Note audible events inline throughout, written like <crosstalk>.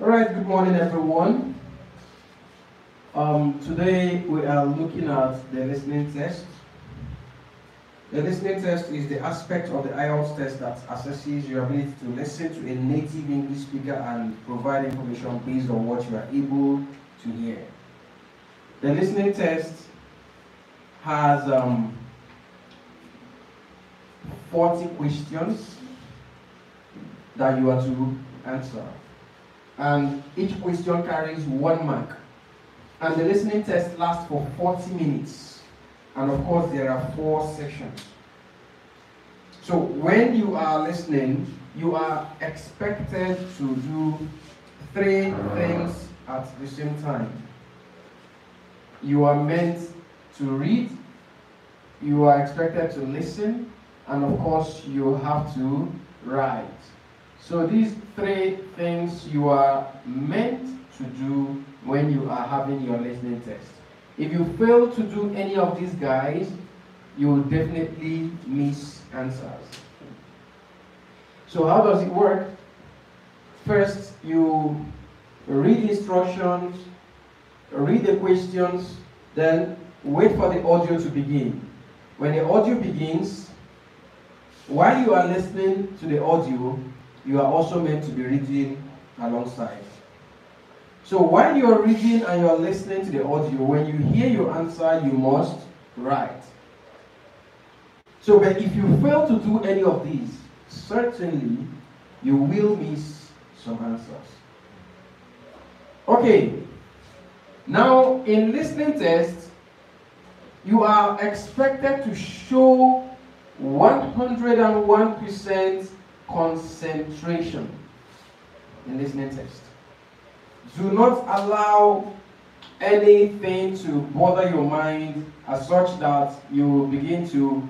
All right, good morning, everyone. Um, today we are looking at the listening test. The listening test is the aspect of the IELTS test that assesses your ability to listen to a native English speaker and provide information based on what you are able to hear. The listening test has um, 40 questions that you are to answer. And each question carries one mark. And the listening test lasts for 40 minutes. And of course, there are four sections. So when you are listening, you are expected to do three things at the same time. You are meant to read, you are expected to listen, and of course, you have to write. So these three things you are meant to do when you are having your listening test. If you fail to do any of these guys, you will definitely miss answers. So how does it work? First, you read instructions, read the questions, then wait for the audio to begin. When the audio begins, while you are listening to the audio, you are also meant to be reading alongside. So while you are reading and you are listening to the audio, when you hear your answer, you must write. So but if you fail to do any of these, certainly you will miss some answers. Okay, now in listening test, you are expected to show 101% concentration in listening test. Do not allow anything to bother your mind as such that you begin to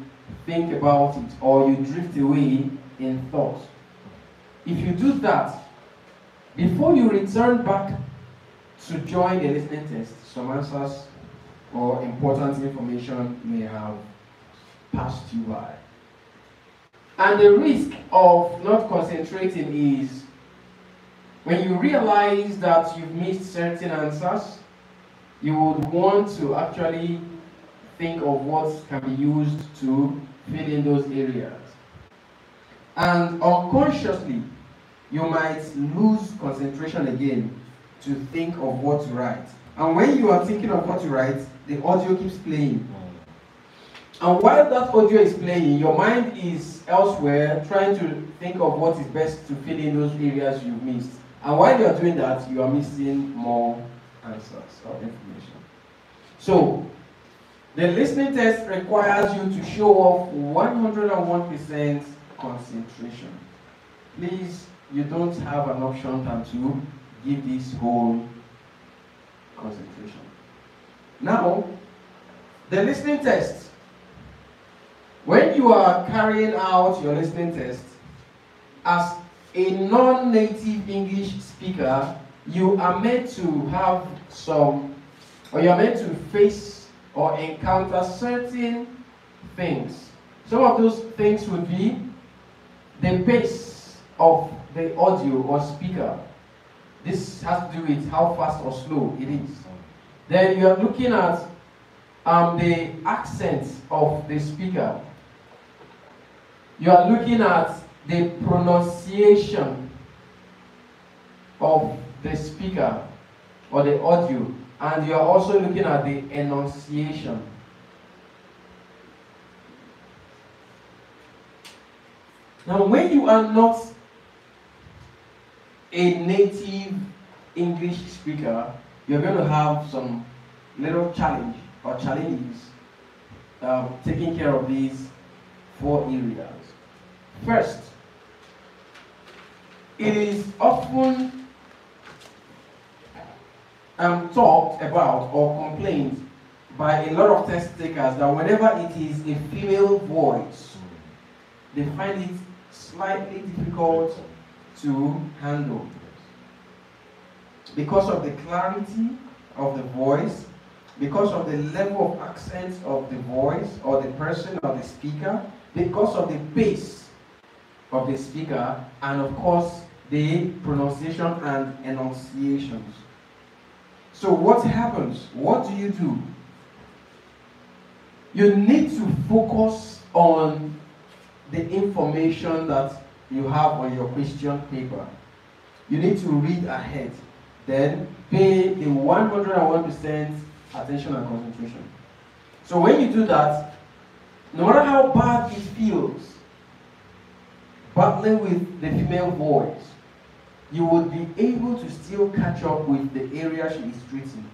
think about it or you drift away in thought. If you do that, before you return back to join the listening test, some answers or important information may have passed you by. And the risk of not concentrating is when you realize that you've missed certain answers, you would want to actually think of what can be used to fill in those areas. And unconsciously, you might lose concentration again to think of what to write. And when you are thinking of what to write, the audio keeps playing. And while that audio is playing, your mind is elsewhere trying to think of what is best to fill in those areas you've missed. And while you're doing that, you are missing more answers or information. So, the listening test requires you to show off 101% concentration. Please, you don't have an option than to give this whole concentration. Now, the listening test when you are carrying out your listening test, as a non-native English speaker, you are meant to have some, or you are meant to face or encounter certain things. Some of those things would be the pace of the audio or speaker. This has to do with how fast or slow it is. Then you are looking at um, the accent of the speaker you are looking at the pronunciation of the speaker or the audio, and you are also looking at the enunciation. Now, when you are not a native English speaker, you're going to have some little challenge or challenges um, taking care of these four areas. First, it is often um, talked about or complained by a lot of test takers that whenever it is a female voice, they find it slightly difficult to handle. Because of the clarity of the voice, because of the level of accent of the voice or the person or the speaker, because of the pace of the speaker, and of course, the pronunciation and enunciations. So, what happens? What do you do? You need to focus on the information that you have on your question paper. You need to read ahead. Then pay the 101% attention and concentration. So when you do that, no matter how bad it feels, battling with the female voice, you would be able to still catch up with the area she is treating.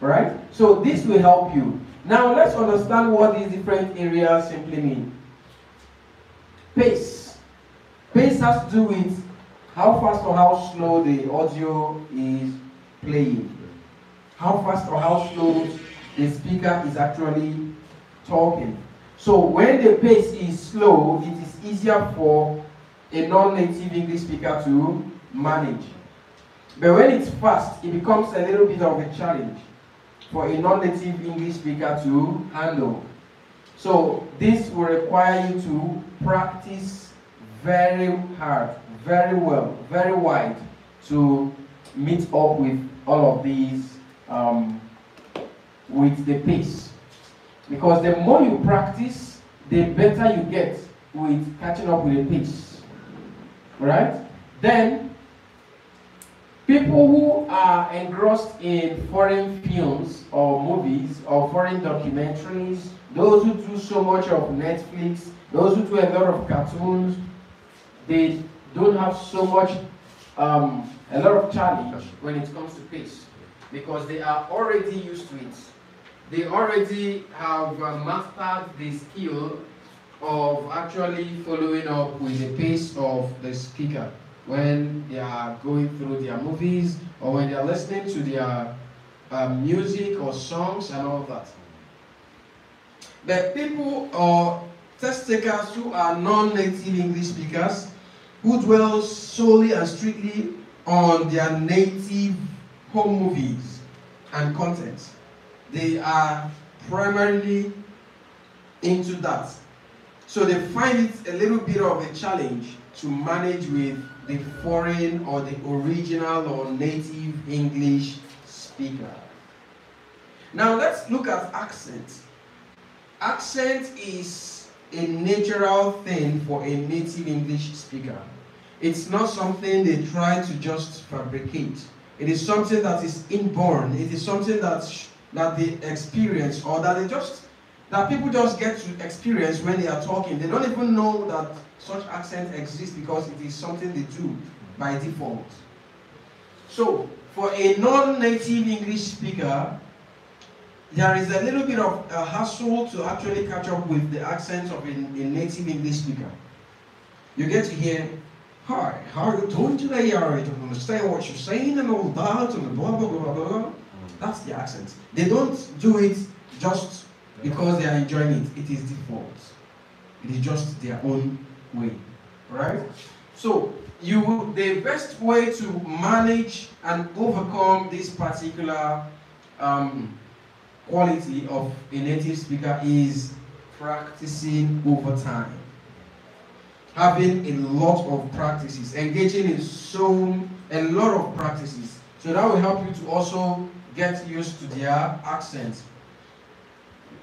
Right? So this will help you. Now let's understand what these different areas simply mean. Pace. Pace has to do with how fast or how slow the audio is playing. How fast or how slow the speaker is actually talking. So when the pace is slow, it is easier for a non-native English speaker to manage. But when it's fast, it becomes a little bit of a challenge for a non-native English speaker to handle. So this will require you to practice very hard, very well, very wide to meet up with all of these um, with the pace. Because the more you practice, the better you get with catching up with the pace. Right? Then, people who are engrossed in foreign films or movies or foreign documentaries, those who do so much of Netflix, those who do a lot of cartoons, they don't have so much, um, a lot of challenge when it comes to pace because they are already used to it. They already have uh, mastered the skill of actually following up with the pace of the speaker when they are going through their movies or when they are listening to their um, music or songs and all that. But people or test takers who are non-native English speakers who dwell solely and strictly on their native home movies and content. They are primarily into that. So they find it a little bit of a challenge to manage with the foreign or the original or native English speaker. Now let's look at accent. Accent is a natural thing for a native English speaker. It's not something they try to just fabricate. It is something that is inborn. It is something that that they experience or that they just that people just get to experience when they are talking. They don't even know that such accent exists because it is something they do by default. So, for a non-native English speaker, there is a little bit of a hassle to actually catch up with the accent of a, a native English speaker. You get to hear Hi, how are you doing today? I don't understand what you're saying and all that and blah blah blah blah blah. That's the accent. They don't do it just because they are enjoying it. It is default. It is just their own way. Right? So you the best way to manage and overcome this particular um, quality of a native speaker is practicing over time having a lot of practices, engaging in so a lot of practices. So that will help you to also get used to their accent.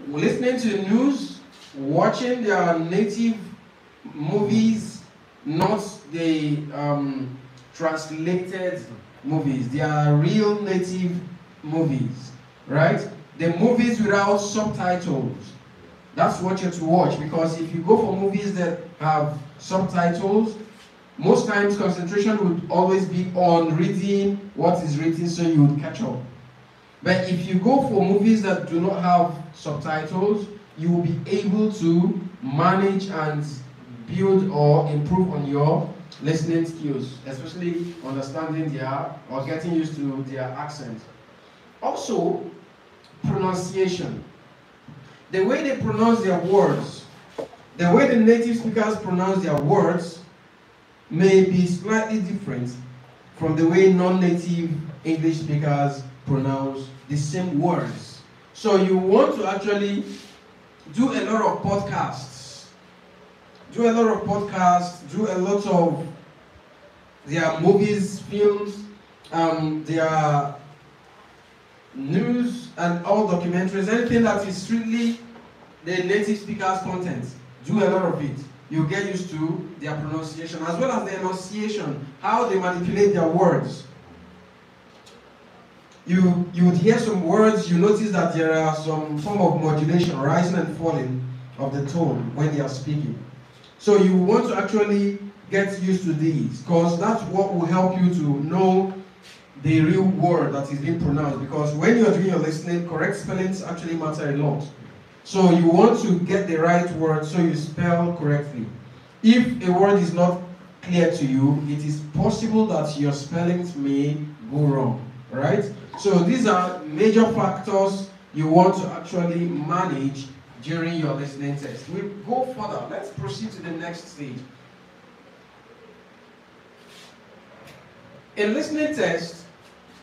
Listening to the news, watching their native movies, not the um, translated movies. They are real native movies, right? The movies without subtitles. That's what you're to watch because if you go for movies that have subtitles. Most times concentration would always be on reading what is written so you would catch up. But if you go for movies that do not have subtitles, you will be able to manage and build or improve on your listening skills, especially understanding their or getting used to their accent. Also, pronunciation. The way they pronounce their words the way the native speakers pronounce their words may be slightly different from the way non-native English speakers pronounce the same words. So you want to actually do a lot of podcasts, do a lot of podcasts, do a lot of their movies, films, um, their news, and all documentaries, anything that is strictly the native speaker's content. Do a lot of it. You get used to their pronunciation as well as the enunciation, how they manipulate their words. You you would hear some words, you notice that there are some form of modulation, rising and falling of the tone when they are speaking. So you want to actually get used to these because that's what will help you to know the real word that is being pronounced because when you're doing your listening, correct spellings actually matter a lot. So you want to get the right word so you spell correctly. If a word is not clear to you, it is possible that your spellings may go wrong, right? So these are major factors you want to actually manage during your listening test. We go further. Let's proceed to the next stage. In listening test,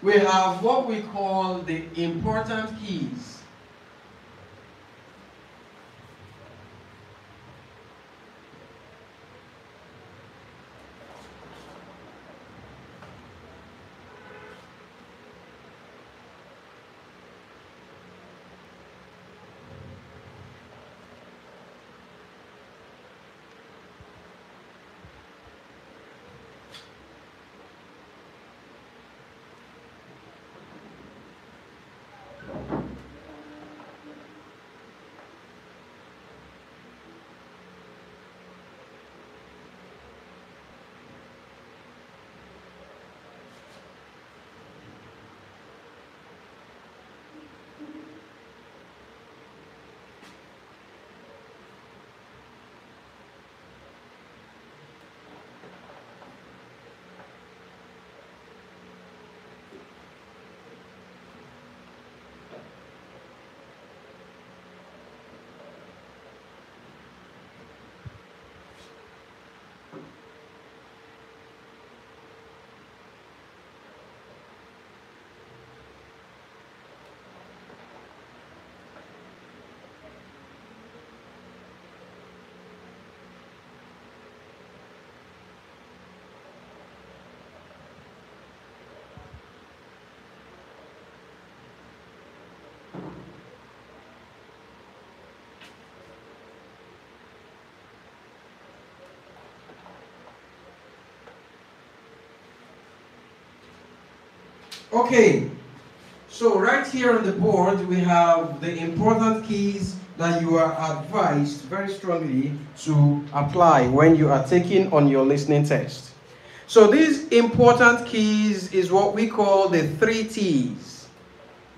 we have what we call the important keys. Okay, so right here on the board we have the important keys that you are advised very strongly to apply when you are taking on your listening test. So these important keys is what we call the three T's.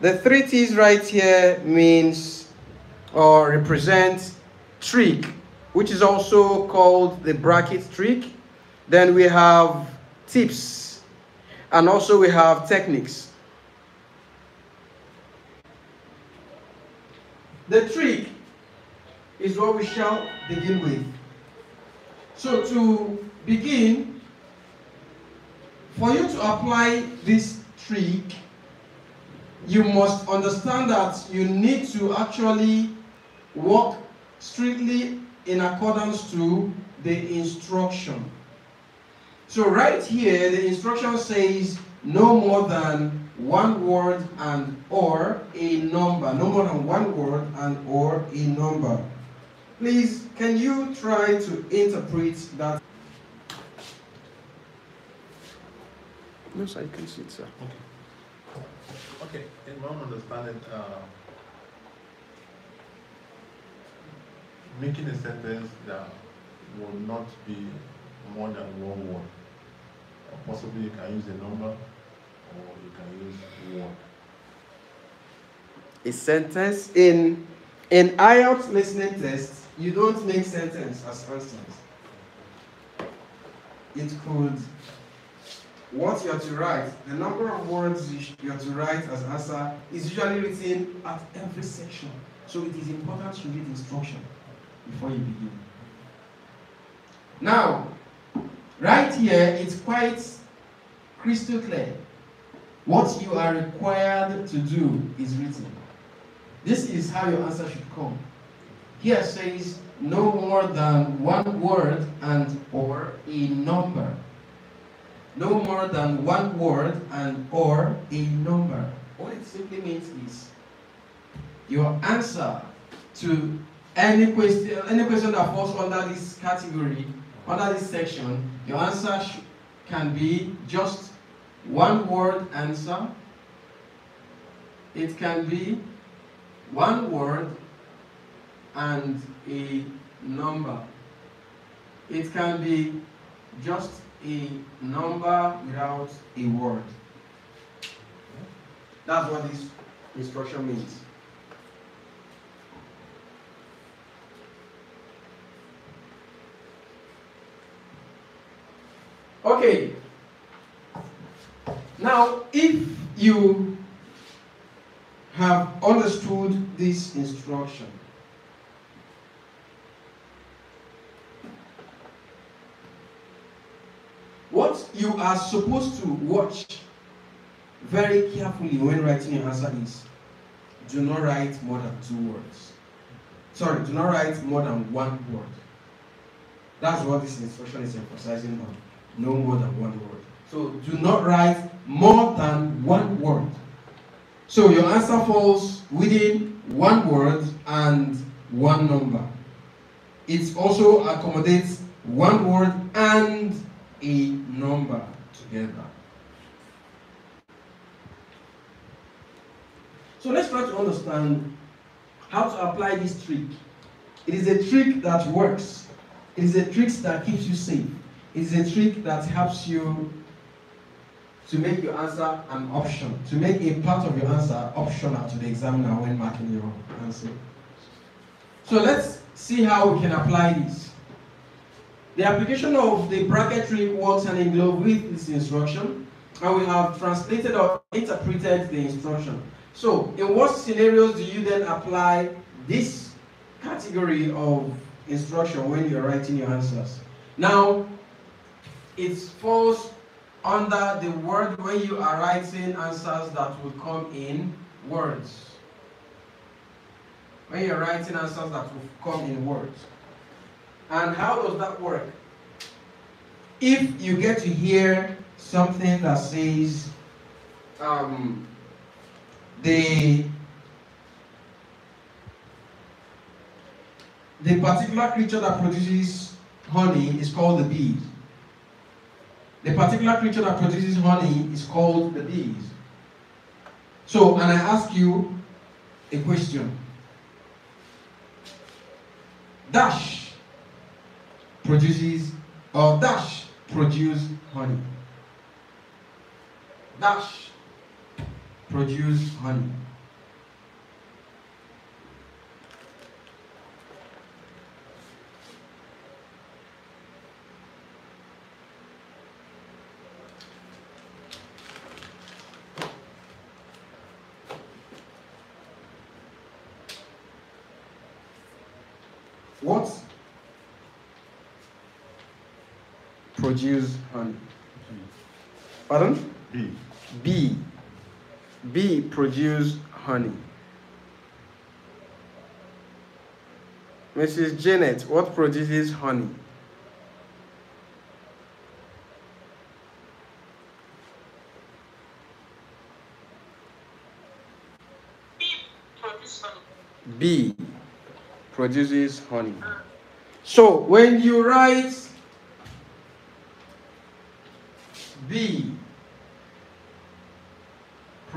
The three T's right here means or represents trick, which is also called the bracket trick. Then we have tips, and also we have techniques. The trick is what we shall begin with. So to begin, for you to apply this trick, you must understand that you need to actually work strictly in accordance to the instruction. So right here, the instruction says no more than one word and or a number. No more than one word and or a number. Please, can you try to interpret that? No, I can see it, sir. Okay. Okay, in my understanding, uh, making a sentence that will not be more than one word possibly you can use a number or you can use word. A sentence in in IELTS listening test, you don't make sentence as answers. It could what you're to write, the number of words you're to write as answer is usually written at every section. So it is important to read instruction before you begin. Now, Right here, it's quite crystal clear. What you are required to do is written. This is how your answer should come. Here says no more than one word and or a number. no more than one word and or a number. What it simply means is your answer to any question, any question that falls under this category, under this section, your answer can be just one word answer. It can be one word and a number. It can be just a number without a word. That's what this instruction means. Okay. Now, if you have understood this instruction, what you are supposed to watch very carefully when writing your answer is do not write more than two words. Sorry, do not write more than one word. That's what this instruction is emphasizing on no more than one word. So do not write more than one word. So your answer falls within one word and one number. It also accommodates one word and a number together. So let's try to understand how to apply this trick. It is a trick that works. It is a trick that keeps you safe It is a trick that helps you to make your answer an option, to make a part of your answer optional to the examiner when marking your answer. So let's see how we can apply this. The application of the bracket trick works hand in glove with this instruction, and we have translated or interpreted the instruction. So, in what scenarios do you then apply this category of instruction when you're writing your answers? Now, it falls under the word when you are writing answers that will come in words. When you're writing answers that will come in words. And how does that work? If you get to hear something that says um, the the particular creature that produces honey is called the bee. The particular creature that produces honey is called the bees. So, and I ask you a question. Dash produces, or dash produce honey. Dash produce honey. What produce honey? Pardon? B. B. B produce honey. Mrs. Janet, what produces honey? B produces honey. So when you write B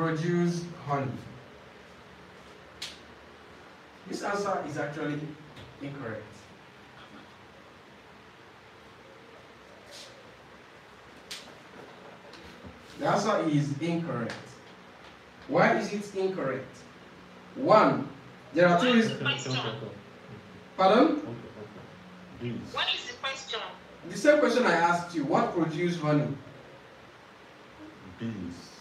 produce honey, this answer is actually incorrect. The answer is incorrect. Why is it incorrect? One, there are two reasons. Pardon? What is the question? The same question I asked you. What produces honey? Bees.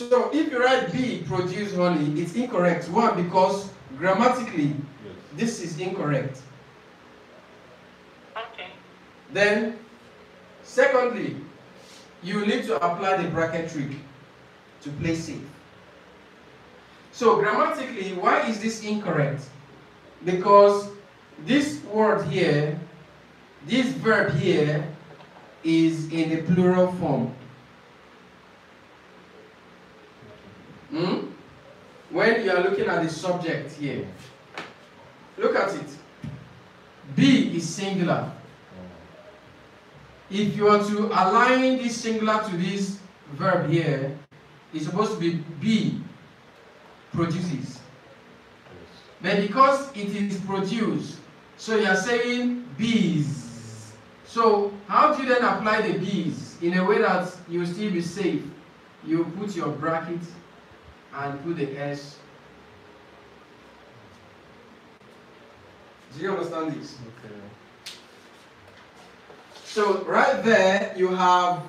Okay. So if you write B produce honey, it's incorrect. One, because grammatically Yes. this is incorrect. Okay. Then, secondly, you need to apply the bracket trick to play safe. So grammatically, why is this incorrect? Because this word here, this verb here, is in the plural form? Hmm? When you are looking at the subject here, look at it. Bee is singular. If you are to align this singular to this verb here, it's supposed to be bee produces. But because it is produced, so you are saying bees. So how do you then apply the bees in a way that you still be safe? You put your bracket and put the S. Do you understand this? Okay. So right there you have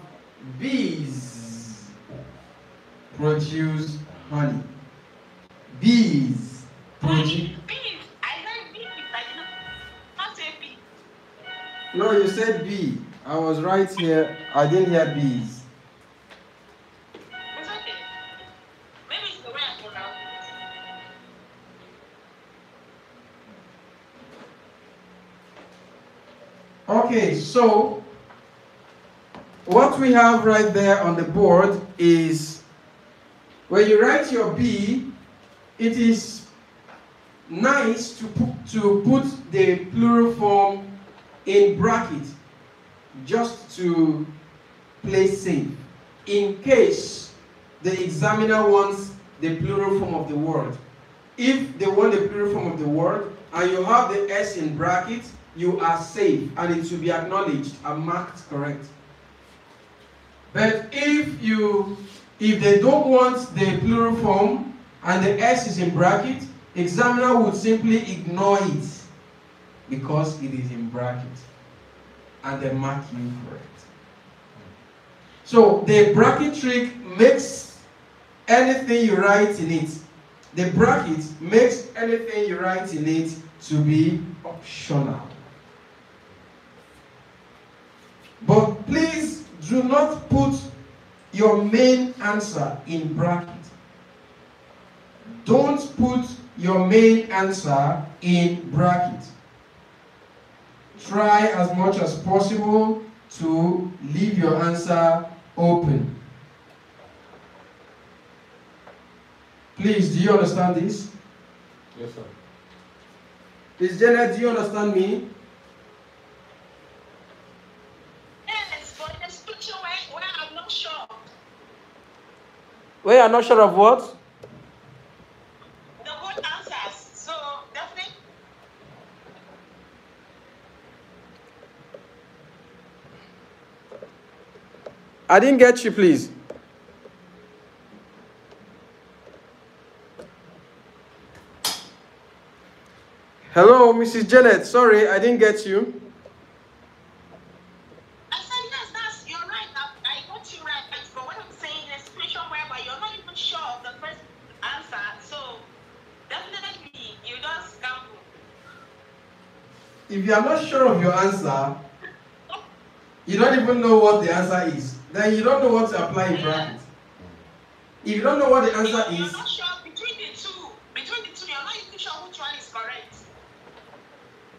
bees produce honey. Bees produce. Bees. I heard bees. I did not not say bee. No, you said bee. I was right here. I didn't hear bees. Okay, so what we have right there on the board is when you write your B, it is nice to put, to put the plural form in bracket just to play safe in case the examiner wants the plural form of the word. If they want the plural form of the word and you have the S in bracket, you are safe and it will be acknowledged and marked correct. But if you if they don't want the plural form and the S is in bracket, examiner would simply ignore it because it is in bracket and they mark you correct. So the bracket trick makes anything you write in it, the bracket makes anything you write in it to be optional. But please do not put your main answer in bracket. Don't put your main answer in bracket. Try as much as possible to leave your answer open. Please, do you understand this? Yes, sir. Please, Janet, do you understand me? Yes, but the scripture where, where I'm not sure. Well, you are not sure of what? The good answers. So definitely I didn't get you, please. Hello, Mrs. Janet. Sorry, I didn't get you. I said yes, that's you're right. I, I got you right. But what I'm saying is situation whereby you're not even sure of the first answer. So definitely you just gamble. If you are not sure of your answer, you don't even know what the answer is. Then you don't know what to apply in bracket. If you don't know what the answer You're is, sure between the two. Between the two, you're not even sure which one is correct.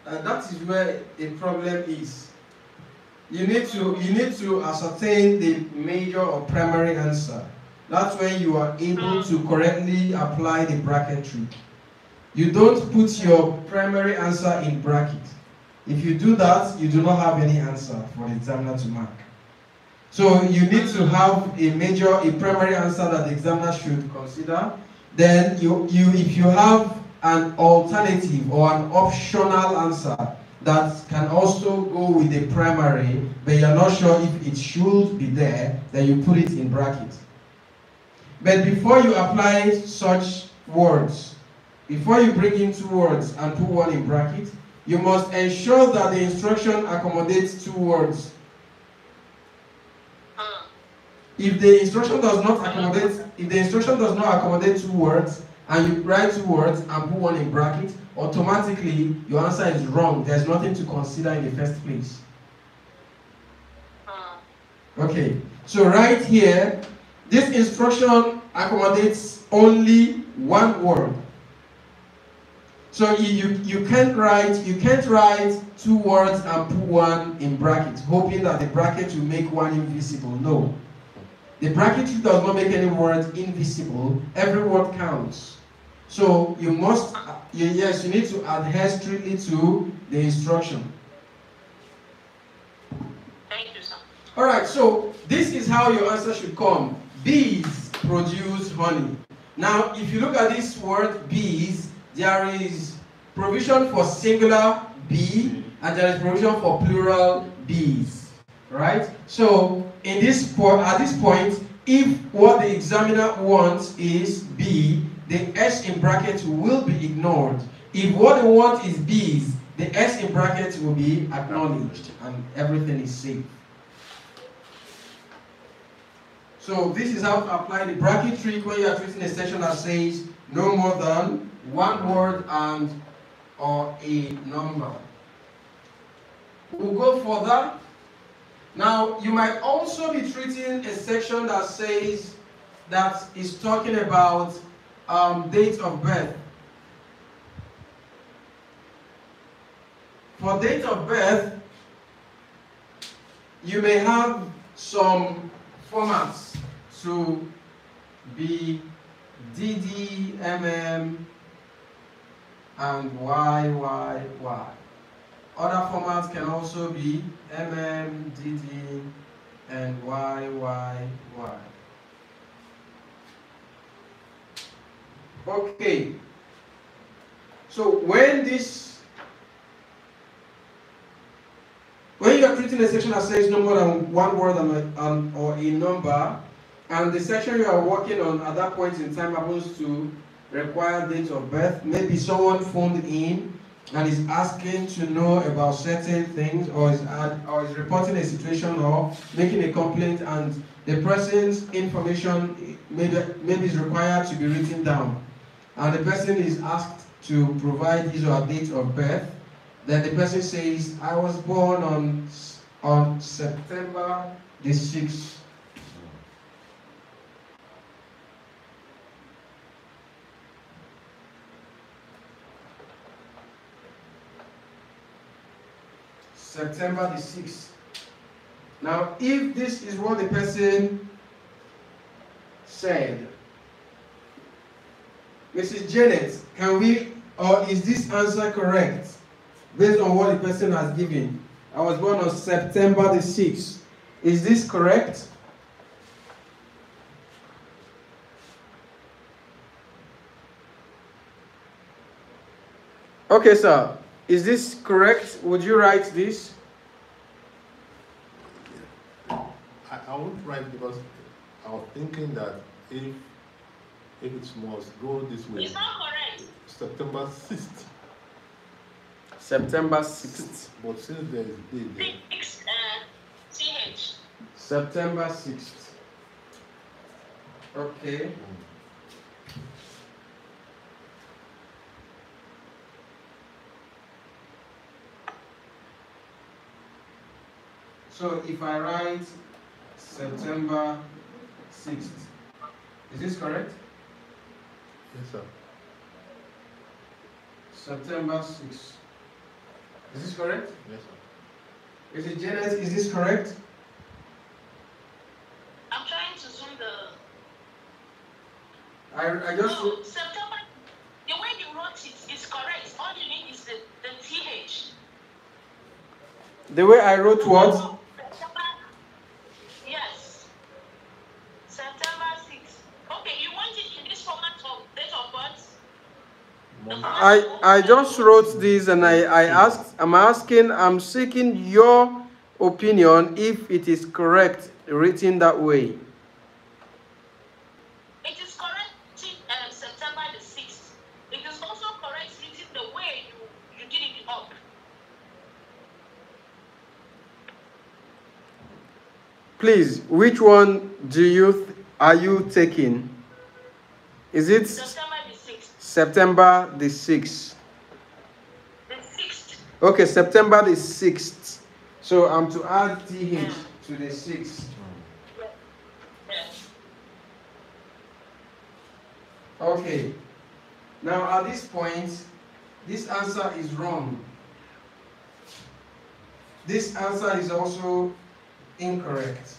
uh, that is where the problem is. You need to you need to ascertain the major or primary answer. That's when you are able to correctly apply the bracket trick. You don't put your primary answer in bracket. If you do that, you do not have any answer for the examiner to mark. So you need to have a major, a primary answer that the examiner should consider. Then you, you if you have an alternative or an optional answer that can also go with the primary, but you're not sure if it should be there, then you put it in brackets. But before you apply such words, before you bring in two words and put one in bracket, you must ensure that the instruction accommodates two words. Uh, If the instruction does not accommodate, if the instruction does not accommodate two words, and you write two words and put one in bracket, automatically your answer is wrong. There's nothing to consider in the first place. uh, Okay, so right here, this instruction accommodates only one word. So you, you, you can't write you can't write two words and put one in brackets, hoping that the bracket will make one invisible. No. The bracket does not make any word invisible. Every word counts. So you must you, yes, you need to adhere strictly to the instruction. Thank you, sir. All right, so this is how your answer should come. Bees produce honey. Now, if you look at this word bees, there is provision for singular B and there is provision for plural bees. Right? So, in this po- at this point, if what the examiner wants is B, the S in brackets will be ignored. If what they want is bees, the S in brackets will be acknowledged and everything is safe. So this is how to apply the bracket trick when you are treating a section that says no more than one word and or a number. We'll go further. Now you might also be treating a section that says that is talking about um, date of birth. For date of birth, you may have some formats to be DD, MM, and YYY. Other formats can also be MM, DD, and YYY. Okay. So when this when you are treating a section that says no more than one word and or a number, and the section you are working on at that point in time happens to require date of birth, maybe someone phoned in and is asking to know about certain things or is, ad, or is reporting a situation or making a complaint and the person's information maybe, maybe is required to be written down and the person is asked to provide his or her date of birth, then the person says, I was born on, on September the 6th. September the 6th. Now, if this is what the person said, Mrs. Janet, can we, or is this answer correct based on what the person has given? I was born on September the 6th. Is this correct? Okay, sir. Is this correct? Would you write this? I, I won't write because I was thinking that if if it must go this way, It's not correct. September 6th. September 6th. But since there is day there, Six, uh, TH. September 6th. Okay. So if I write September 6th, is this correct? yes, sir. September 6th. Is this correct? Yes, sir. Is it Janet? Is this correct? I'm trying to zoom the. I, I just. No, September. The way you wrote it is correct. All you need is the, the TH. The way I wrote what? September. Yes. September 6th. Okay, you want it in this format of date of birth? Monday. I, I just wrote this and I, I asked, I'm asking, I'm seeking your opinion if it is correct written that way. It is correct uh, September the 6th. It is also correct written the way you, you did it up. Please, which one do you th- are you taking? Is it September the 6th. September the 6th? The 6th. Okay, September the 6th. So I'm to add TH to the 6th. Yes. Okay. Now at this point, This answer is wrong. This answer is also incorrect.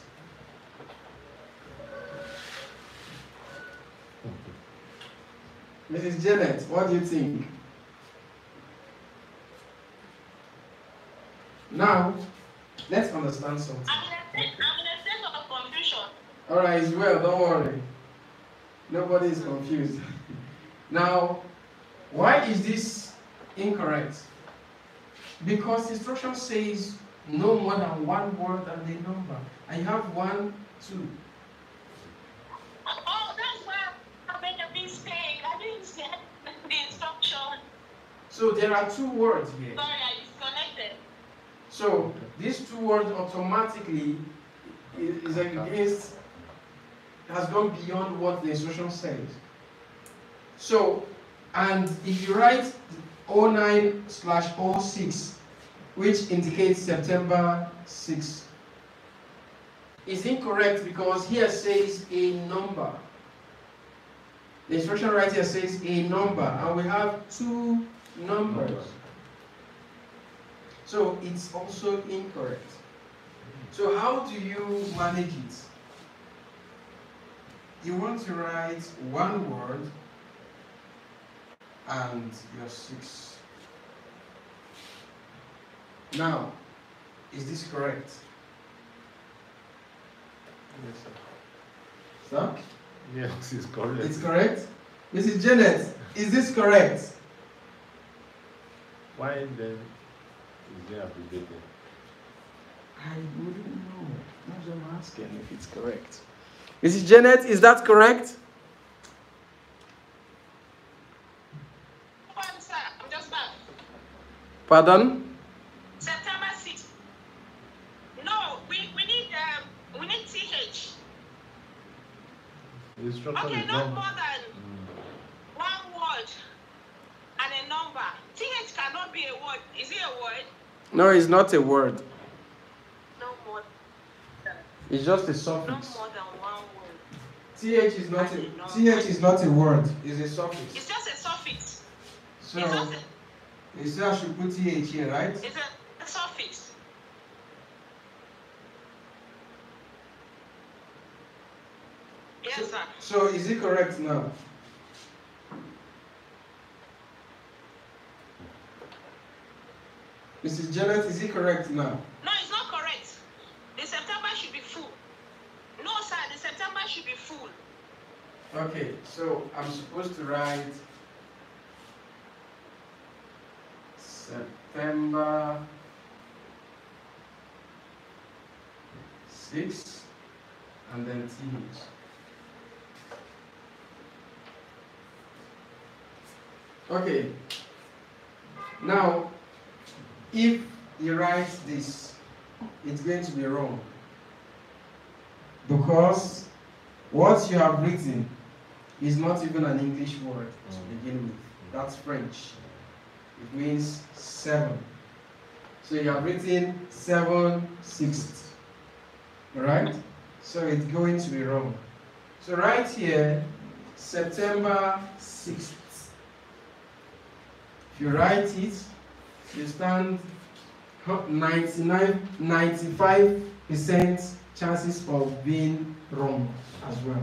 Mrs. Janet, what do you think? Now, let's understand something. I'm in a state, I'm in a state of confusion. All right, it's well, don't worry. Nobody is confused. <laughs> now, why is this incorrect? Because instruction says no more than one word and a number. I have one, two. Oh, that's why I made a mistake. I didn't see the instruction. So there are two words here. Sorry, I disconnected. So these two words automatically is against, has gone beyond what the instruction says. So, and if you write 09 slash 06, which indicates September 6, is incorrect because here says a number. The instruction right here says a number, and we have two numbers. So it's also incorrect. So how do you manage it? You want to write one word and your six. Now, is this correct? Yes, sir. Sir? Yes, it's correct. It's correct? Mrs. Janet, is this correct? Why then is there abbreviated? I wouldn't know. That's what I'm just asking if it's correct. Mrs. Janet, is that correct? One, sir, I'm just back. Pardon? September 6th. No, we, we need um, we need TH. Okay, not not. more than Mm. one word and a number. TH cannot be a word. Is it a word? No, it's not a word. No more. It's just a No suffix. more than one word. TH is not a TH is not a word. It's a suffix. It's just a suffix. So it's just a, you say I should put TH here, right? it's a, a suffix. Yes, sir. So is it correct now? Mrs. Janet, is it correct now? No, it's not correct. The September should be full. No, sir, the September should be full. Okay, so I'm supposed to write September 6 and then TH. Okay, now if you write this, it's going to be wrong because what you have written is not even an English word to Mm. begin with. That's French. It means seven. So you have written seven sixth. Alright? So it's going to be wrong. So right here, September 6th. If you write it, you stand 99, 95% chances of being wrong as well.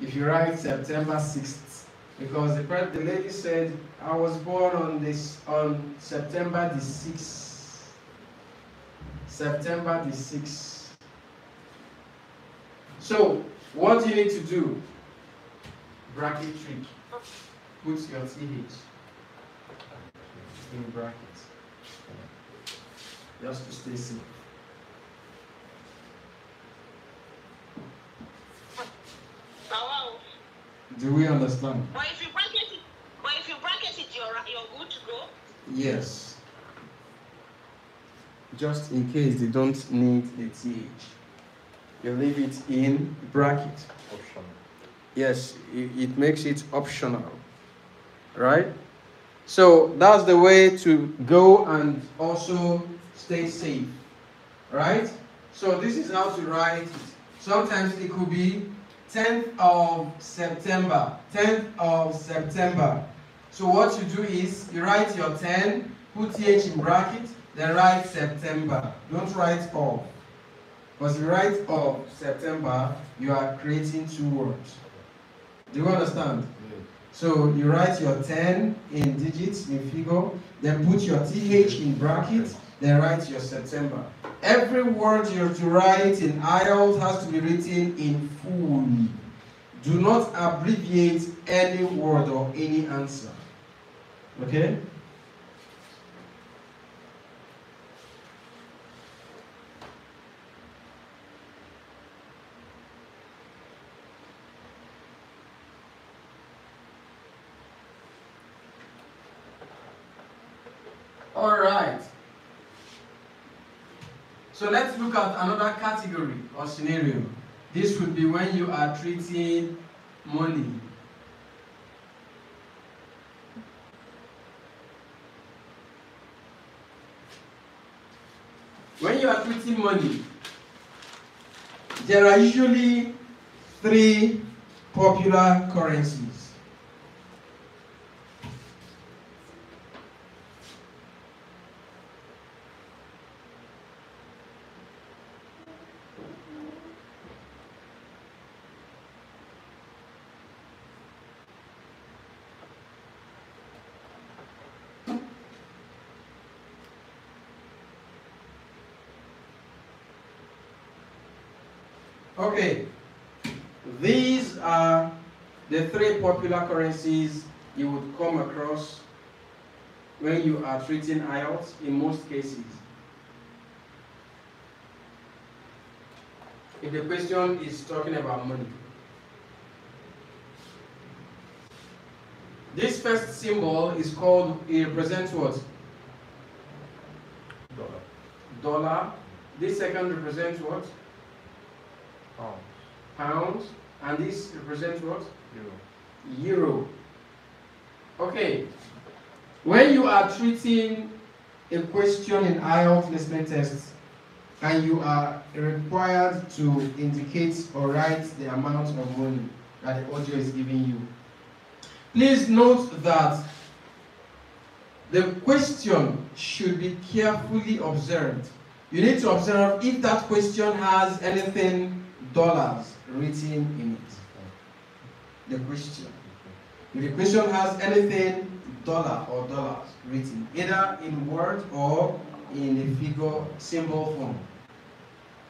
If you write September 6th, because the, the lady said, I was born on this on September the 6th. September the 6th. So, what do you need to do? Bracket trick. Put your TH in brackets. Just to stay safe. Wow. Do we understand? But if you bracket it, but if you bracket it, you're you're good to go. Yes. Just in case they don't need the TH. You leave it in bracket. Option. Yes, it, it makes it optional. Right? So that's the way to go and also stay safe. Right? So this is how to write it. Sometimes it could be 10th of September. 10th of September. So what you do is you write your 10, put TH in bracket, then write September. Don't write of. Because if you write of September, you are creating two words. Do you understand? So you write your 10 in digits, in figure, then put your TH in brackets, then write your September. Every word you're to write in IELTS has to be written in full. Do not abbreviate any word or any answer. Okay? All right. So let's look at another category or scenario. This would be when you are treating money. When you are treating money, there are usually three popular currencies. Okay, these are the three popular currencies you would come across when you are treating IELTS in most cases. If the question is talking about money. This first symbol is called, it represents what? Dollar. Dollar. This second represents what? Pound. Pounds. And this represents what? Euro. Euro. Okay. When you are treating a question in IELTS listening test and you are required to indicate or write the amount of money that the audio is giving you, please note that the question should be carefully observed. You need to observe if that question has anything dollars written in it. The question. If the question has anything dollar or dollars written, either in word or in a figure symbol form.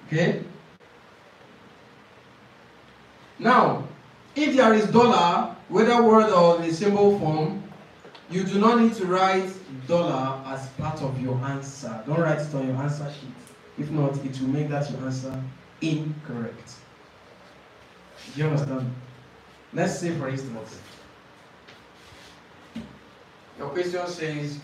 Okay? Now, if there is dollar, whether word or in symbol form, you do not need to write dollar as part of your answer. Don't write it on your answer sheet. If not, it will make that your answer incorrect. Do you understand? Let's say, for instance, your question says,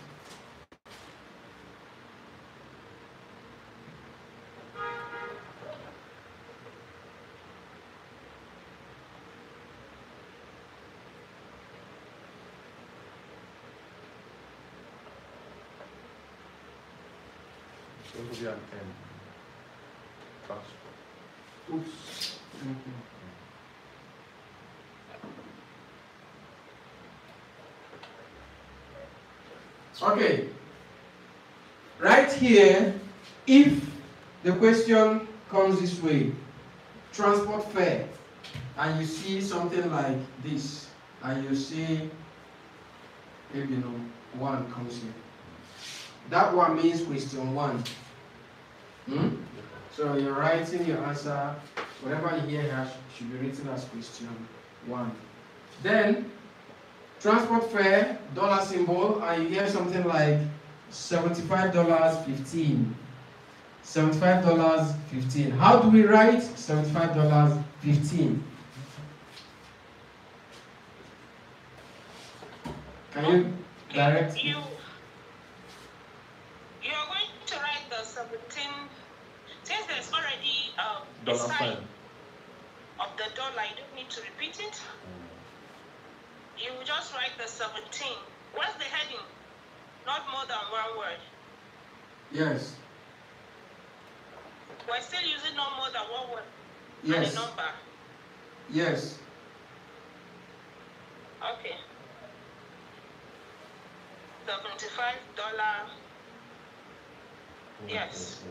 So it will be an M. That's oops. Okay. Right here, if the question comes this way, transport fare, and you see something like this, and you see, maybe you know, one comes here. That one means question one. Hmm? So you're writing your answer, whatever you hear here should be written as question one. Then, transport fare, dollar symbol, and you hear something like $75.15. $75.15. How do we write $75.15? Can you direct me? You, you're going to write the 17, since there's already um, a dollar sign sign. of the dollar, you don't need to repeat it. You just write the 17. What's the heading? Not more than one word. Yes. We're still using no more than one word and a number. Yes. Okay. seventy-five dollar. Yes.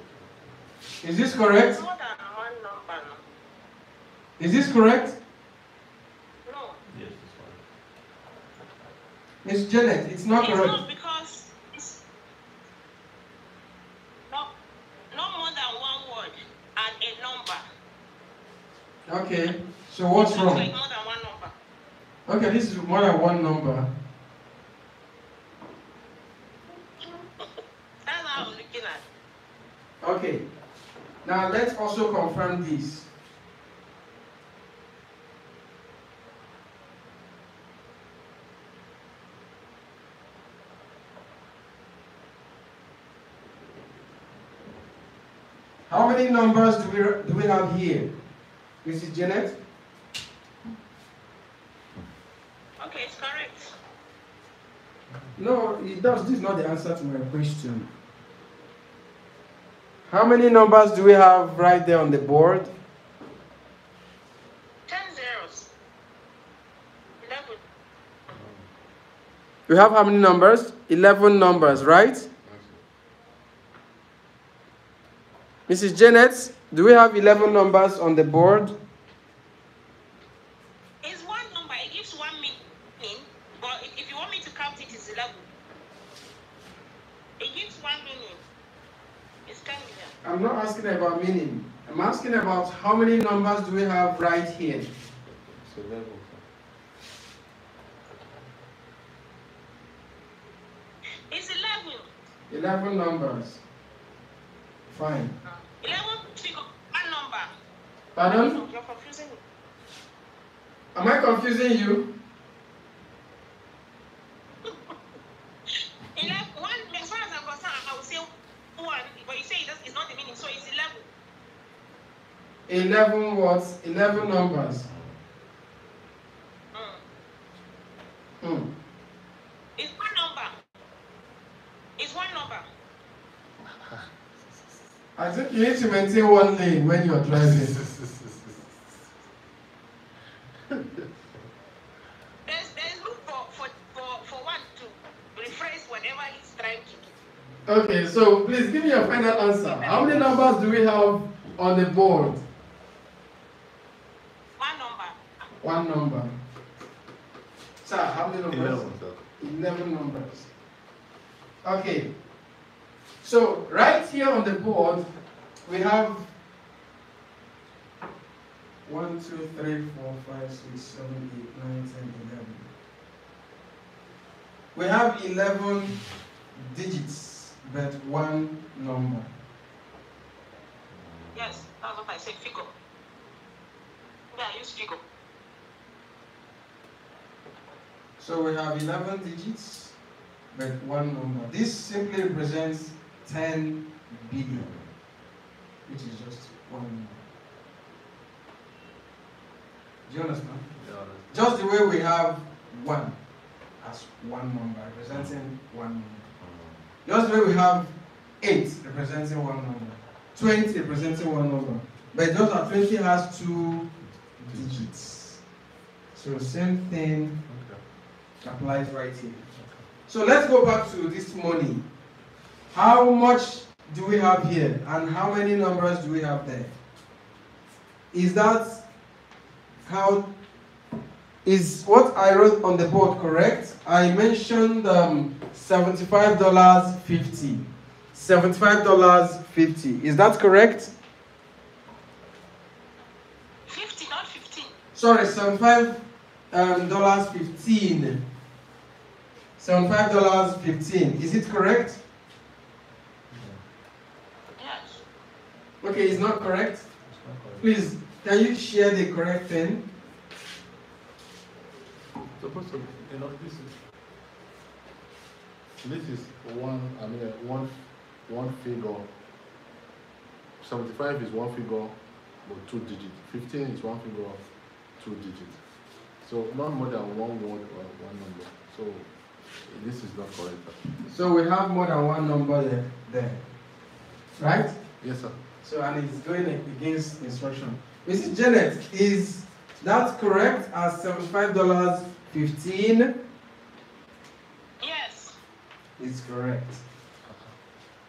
Is this correct? More than one number. Is this correct? Miss Janet, it's not it's correct. not because no, no more than one word and a number. Okay, so what's wrong? like more than one number. Okay, this is more than one number. That's how I'm looking at. Okay, now let's also confirm this. How many numbers do we do we have here, Mrs. Janet? Okay, it's correct. No, it does. This is not the answer to my question. How many numbers do we have right there on the board? Ten zeros. Eleven. We have how many numbers? 11 numbers, right? Mrs. Janet, do we have 11 numbers on the board? It's one number. It gives one meaning, but if if you want me to count it, it's eleven. It gives one meaning. It's ten million. I'm not asking about meaning. I'm asking about how many numbers do we have right here? It's a level. It's eleven. 11 numbers. Fine. Eleven figure one number. Pardon? You're confusing me. Am I confusing you? <laughs> Eleven one. As far as I'm concerned, I would say one, but you say it does, it's not the meaning, so it's eleven. 11 what? 11 numbers. Mm. Hmm. It's one number. It's one number. <laughs> I think you need to maintain one lane when you're driving. There's there's room for for for for one to rephrase whatever he's trying to do. Okay, so please give me your final answer. How many numbers do we have on the board? One number. One number. Sir, how many numbers? Eleven. 11 numbers. Okay. So, right here on the board, we have 1, 2, 3, 4, 5, 6, 7, 8, 9, 10, 11. We have 11 digits, but one number. Yes, that's what I said. Figure. Yeah, I use figure. So we have 11 digits, but one number. This simply represents 10 billion, which is just one. Do you understand? Yeah, Just the way we have one as one number, representing one number. Just the way we have eight representing one number, 20 representing one number. But just that 20 has two digits. So same thing Okay. applies right here. So let's go back to this money. How much do we have here and how many numbers do we have there? Is that how is what I wrote on the board correct? I mentioned um, $75.50. $75.50. Is that correct? Fifty, not fifteen. Sorry, 75 um, dollars 15. $75 15. Is it correct? Yes. Okay, it's not correct. It's not correct. Please, can you share the correct thing? Supposed to, you know, this is, this is one, I mean, uh, one, one figure. Seventy-five is one figure but two digits. Fifteen is one figure of two digits. So not more than one word or one number. So this is not correct. So we have more than one number there, there. Right? Yes, sir. So and it's going against instruction. Mrs. Janet, is that correct as $75.15? Yes. It's correct.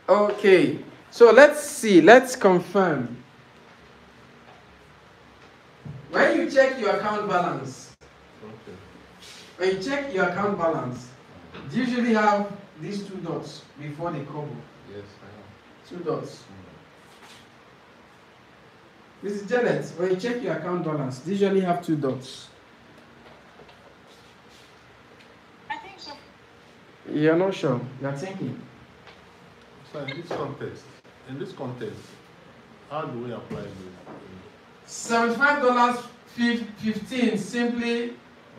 Okay, so let's see, let's confirm. When you check your account balance, Okay. when you check your account balance, do you usually have these two dots before the kobo? Yes, I Two dots. am. Mrs. Janet, when you check your account balance, do you usually have two dots? I think so. You're not sure. You're thinking. So in this context, in this context, how do we apply this? Seventy-five dollars fifteen simply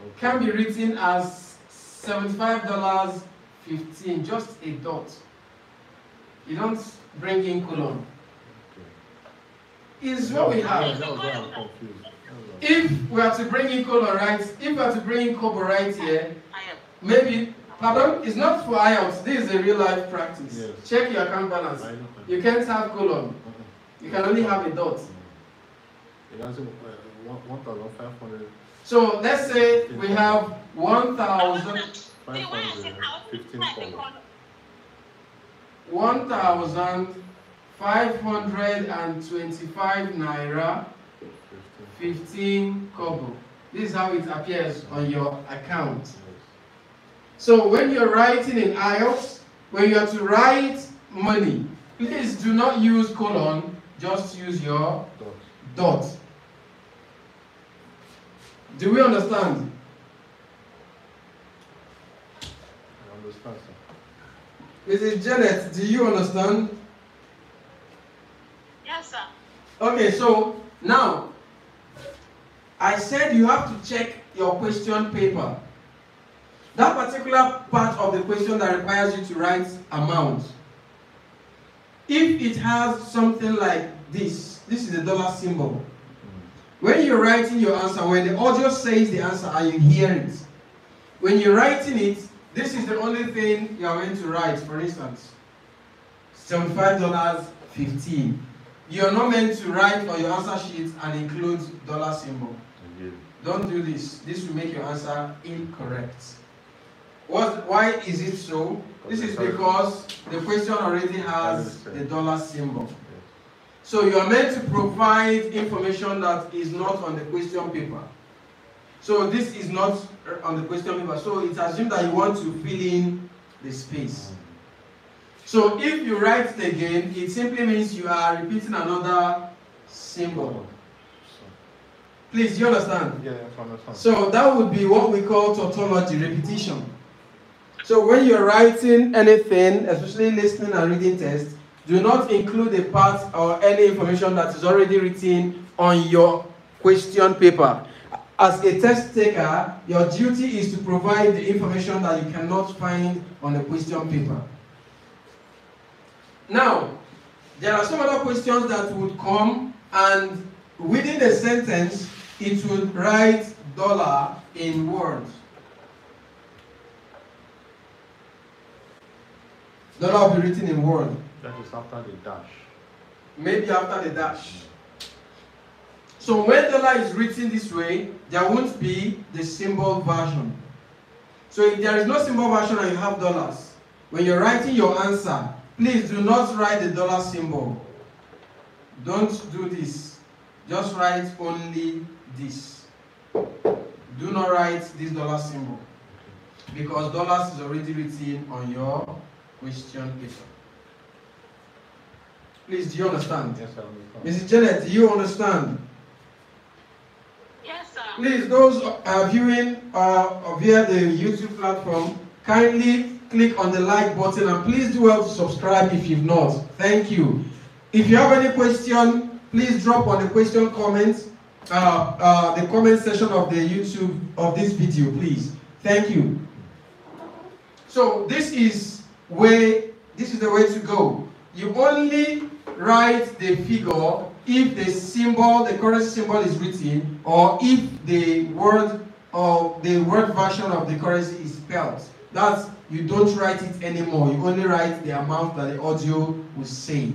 Okay. can be written as seventy-five dollars fifteen, just a dot. You don't bring in colon. Is what we have. that was why I'm confused. That was- If we are to bring in colon right, if we are to bring in right here, maybe, pardon, it's not for IELTS, this is a real life practice. Yes. Check your account balance. You can't have colon, you can only have a dot. Uh, one one thousand five hundred So let's say we have one thousand, five hundred fifteen column. one thousand five hundred and twenty-five naira Fifteen. fifteen kobo. This is how it appears on your account. So when you're writing in IELTS, when you are to write money, please do not use colon, just use your Dot. dot. Do we understand? I understand, sir. Mrs. Janet, do you understand? Yes, sir. Okay, so now I said you have to check your question paper. That particular part of the question that requires you to write amount. If it has something like this, this is the dollar symbol. When you're writing your answer, when the audio says the answer and you hear it, when you're writing it, this is the only thing you are going to write. For instance, $75.15. You're not meant to write on your answer sheet and include dollar symbol. Again. Don't do this. This will make your answer incorrect. What, why is it so? This is because the question already has the dollar symbol. So you are meant to provide information that is not on the question paper. So this is not on the question paper. So it's assumed that you want to fill in the space. So if you write it again, it simply means you are repeating another symbol. Please, you understand? Yeah, I understand. So that would be what we call tautology, repetition. So when you're writing anything, especially listening and reading tests, do not include a part or any information that is already written on your question paper. As a test taker, your duty is to provide the information that you cannot find on the question paper. Now, there are some other questions that would come, and within the sentence, it would write dollar in words. Dollar will be written in word, That is after the dash. maybe after the dash. So when dollar is written this way, there won't be the symbol version. So if there is no symbol version and you have dollars, when you're writing your answer, please do not write the dollar symbol. Don't do this. Just write only this. Do not write this dollar symbol because dollars is already written on your question paper. Please, do you understand? Yes, understand. Mrs. Janet, do you understand? Yes, sir. Please, those uh, viewing uh, via the YouTube platform, kindly click on the like button and please do well to subscribe if you've not. Thank you. If you have any question, please drop on the question comments, uh, uh, the comment section of the YouTube of this video, please. Thank you. So this is way, this is the way to go. You only write the figure if the symbol, the currency symbol is written, or if the word or the word version of the currency is spelled. That's you don't write it anymore. You only write the amount that the audio will say.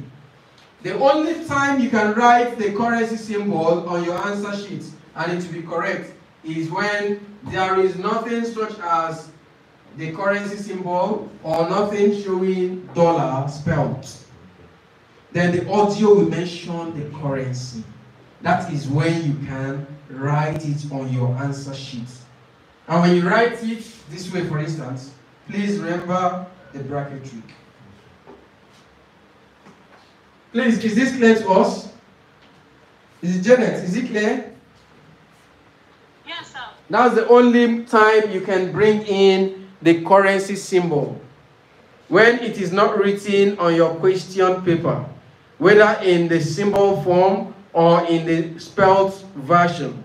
The only time you can write the currency symbol on your answer sheet and it will be correct is when there is nothing such as the currency symbol or nothing showing dollar spelled. Then the audio will mention the currency. That is when you can write it on your answer sheet. And when you write it this way, for instance, please remember the bracket trick. Please, is this clear to us? Is it Janet? Is it clear? Yes, sir. That's the only time you can bring in the currency symbol. When it is not written on your question paper, whether in the symbol form or in the spelled version,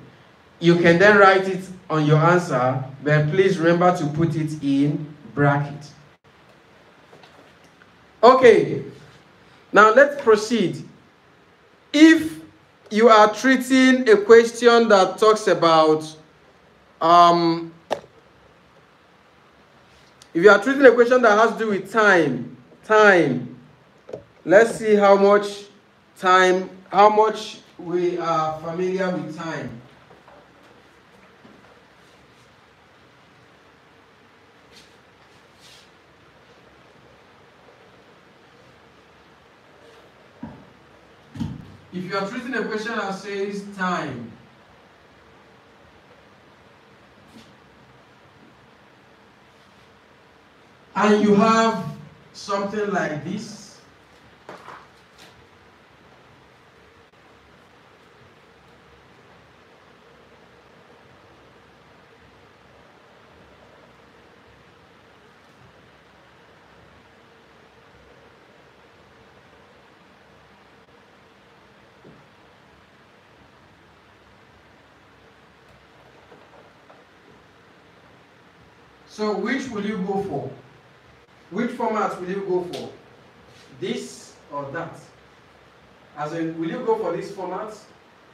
you can then write it on your answer, but please remember to put it in bracket. Okay, now let's proceed. If you are treating a question that talks about um, if you are treating a question that has to do with time, time, let's see how much time, how much we are familiar with time. If you are treating a question that says time, and you have something like this, so which will you go for? Which format will you go for? This or that? As in, will you go for this format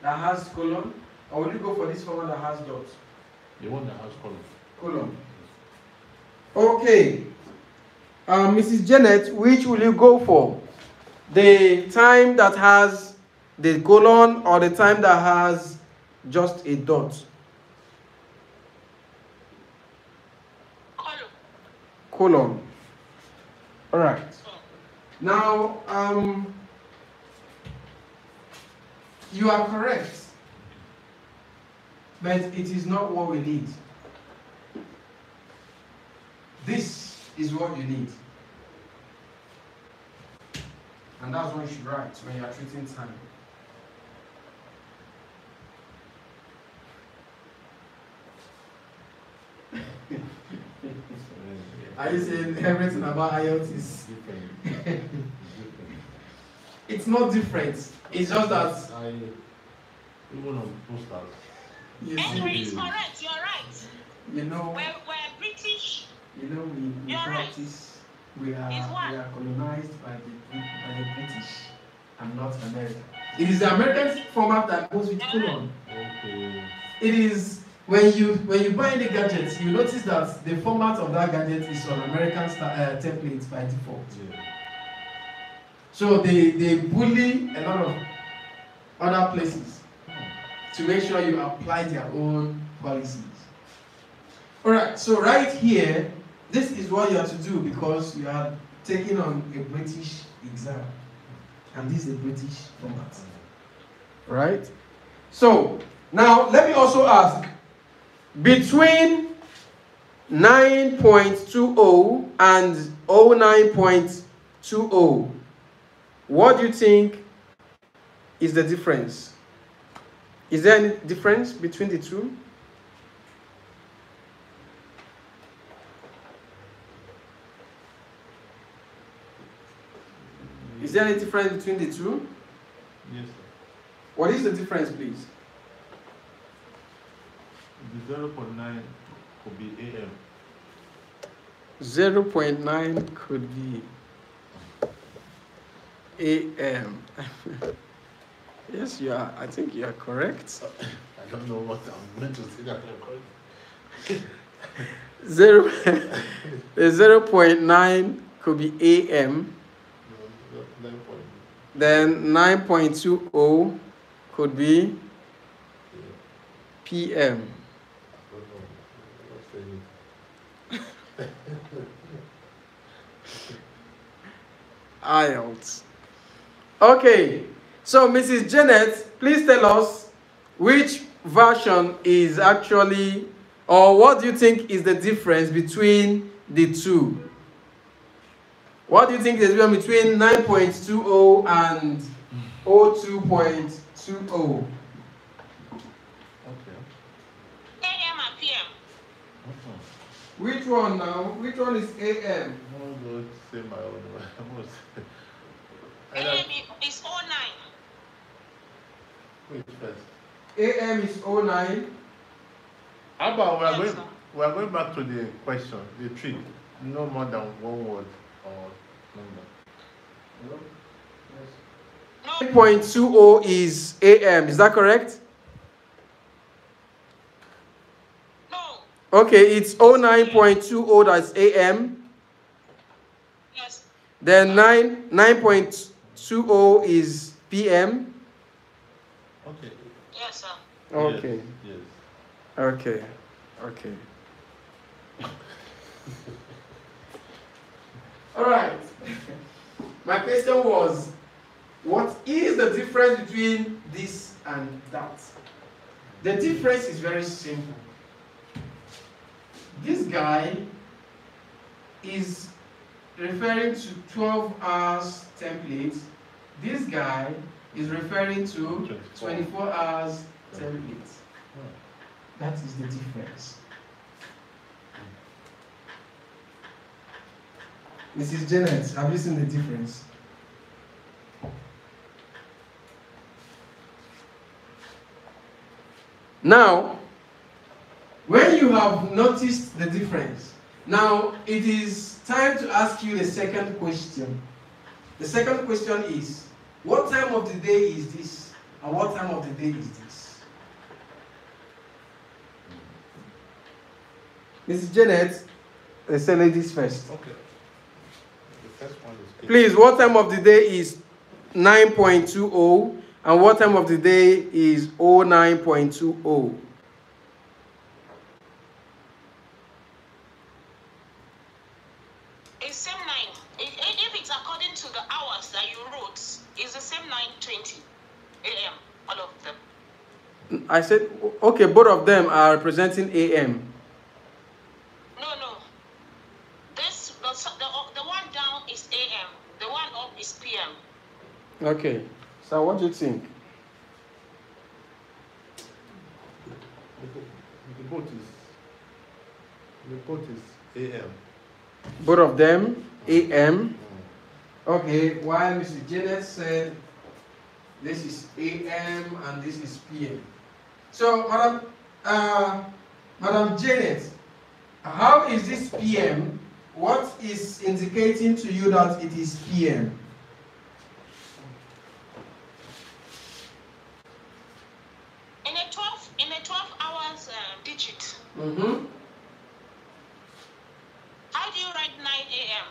that has colon, or will you go for this format that has dot? The one that has color. Colon. Okay. Um, Mrs. Janet, which will you go for? The time that has the colon or the time that has just a dot? Colon. All right. Now, um, you are correct, but it is not what we need. This is what you need. And that's what you should write when you are treating time. Are you saying <laughs> everything about IoT is <laughs> Different. it's not different. It's just that I, even on posters, you Anyway, it's correct. You're right. you know, We're, we're British. you know, we, we You're right. practice. We are we are colonized by the by the British and not America. It is the American format that goes with colon. okay. It is when you when you buy any gadget, you notice that the format of that gadget is on American sta- uh, templates by default. Yeah. So they they bully a lot of other places to make sure you apply their own policies. All right. So right here, this is what you have to do because you are taking on a British exam, and this is a British format. Right? So, now let me also ask between 9.20 and 09.20, what do you think is the difference? Is there any difference between the two? Is there any difference between the two? Yes, sir. What is the difference, please? The zero point nine could be AM. 0.9 could be AM. <laughs> yes, you are. I think you are correct. <coughs> I don't know what I'm meant to say that I'm correct. <laughs> Zero, <laughs> uh, the 0.9 could be AM. No, nine. Then 9.20 could be PM. IELTS. Okay, so Mrs. Janet, please tell us which version is actually, or what do you think is the difference between the two? What do you think is the difference between 9.20 and 02.20? Which one now? Which one is AM? I'm going to say my own. <laughs> I'm going to say. And AM I- is 09. Wait first. AM is 09. How about we are going, we are going back to the question, the trick. No more than one word or number. Hello? Yes. No, 9.20 is AM, is that correct? no, Okay, it's 09.20 that's AM. yes, Then 9 9.20 is PM. Okay. yes, sir. Okay. Yes. yes. Okay. Okay. <laughs> All right. My question was what is the difference between this and that? The difference is very simple. This guy is referring to 12 hours template. This guy is referring to 24. 24 hours template. That is the difference. Mrs. Janet, have you seen the difference? Now, when you have noticed the difference, now it is time to ask you the second question. The second question is, what time of the day is this? And what time of the day is this? Mrs. Janet, let's say ladies first. Okay. The first one is. Please, what time of the day is 9.20 and what time of the day is 09.20? It's same nine. If, if it's according to the hours that you wrote, it's the same 9:20 a.m. All of them. I said, okay, both of them are representing AM. No, no. This the, the the one down is a.m. The one up is p.m. Okay, so what do you think? The boat is. The boat is AM. Both of them AM. Okay, while Mrs. Janet said this is AM and this is PM. So, Madam, uh, Madam Janet, how is this PM? What is indicating to you that it is PM? In a 12 in a 12 hours um, digit, Mm-hmm. how do you write 9 a.m.?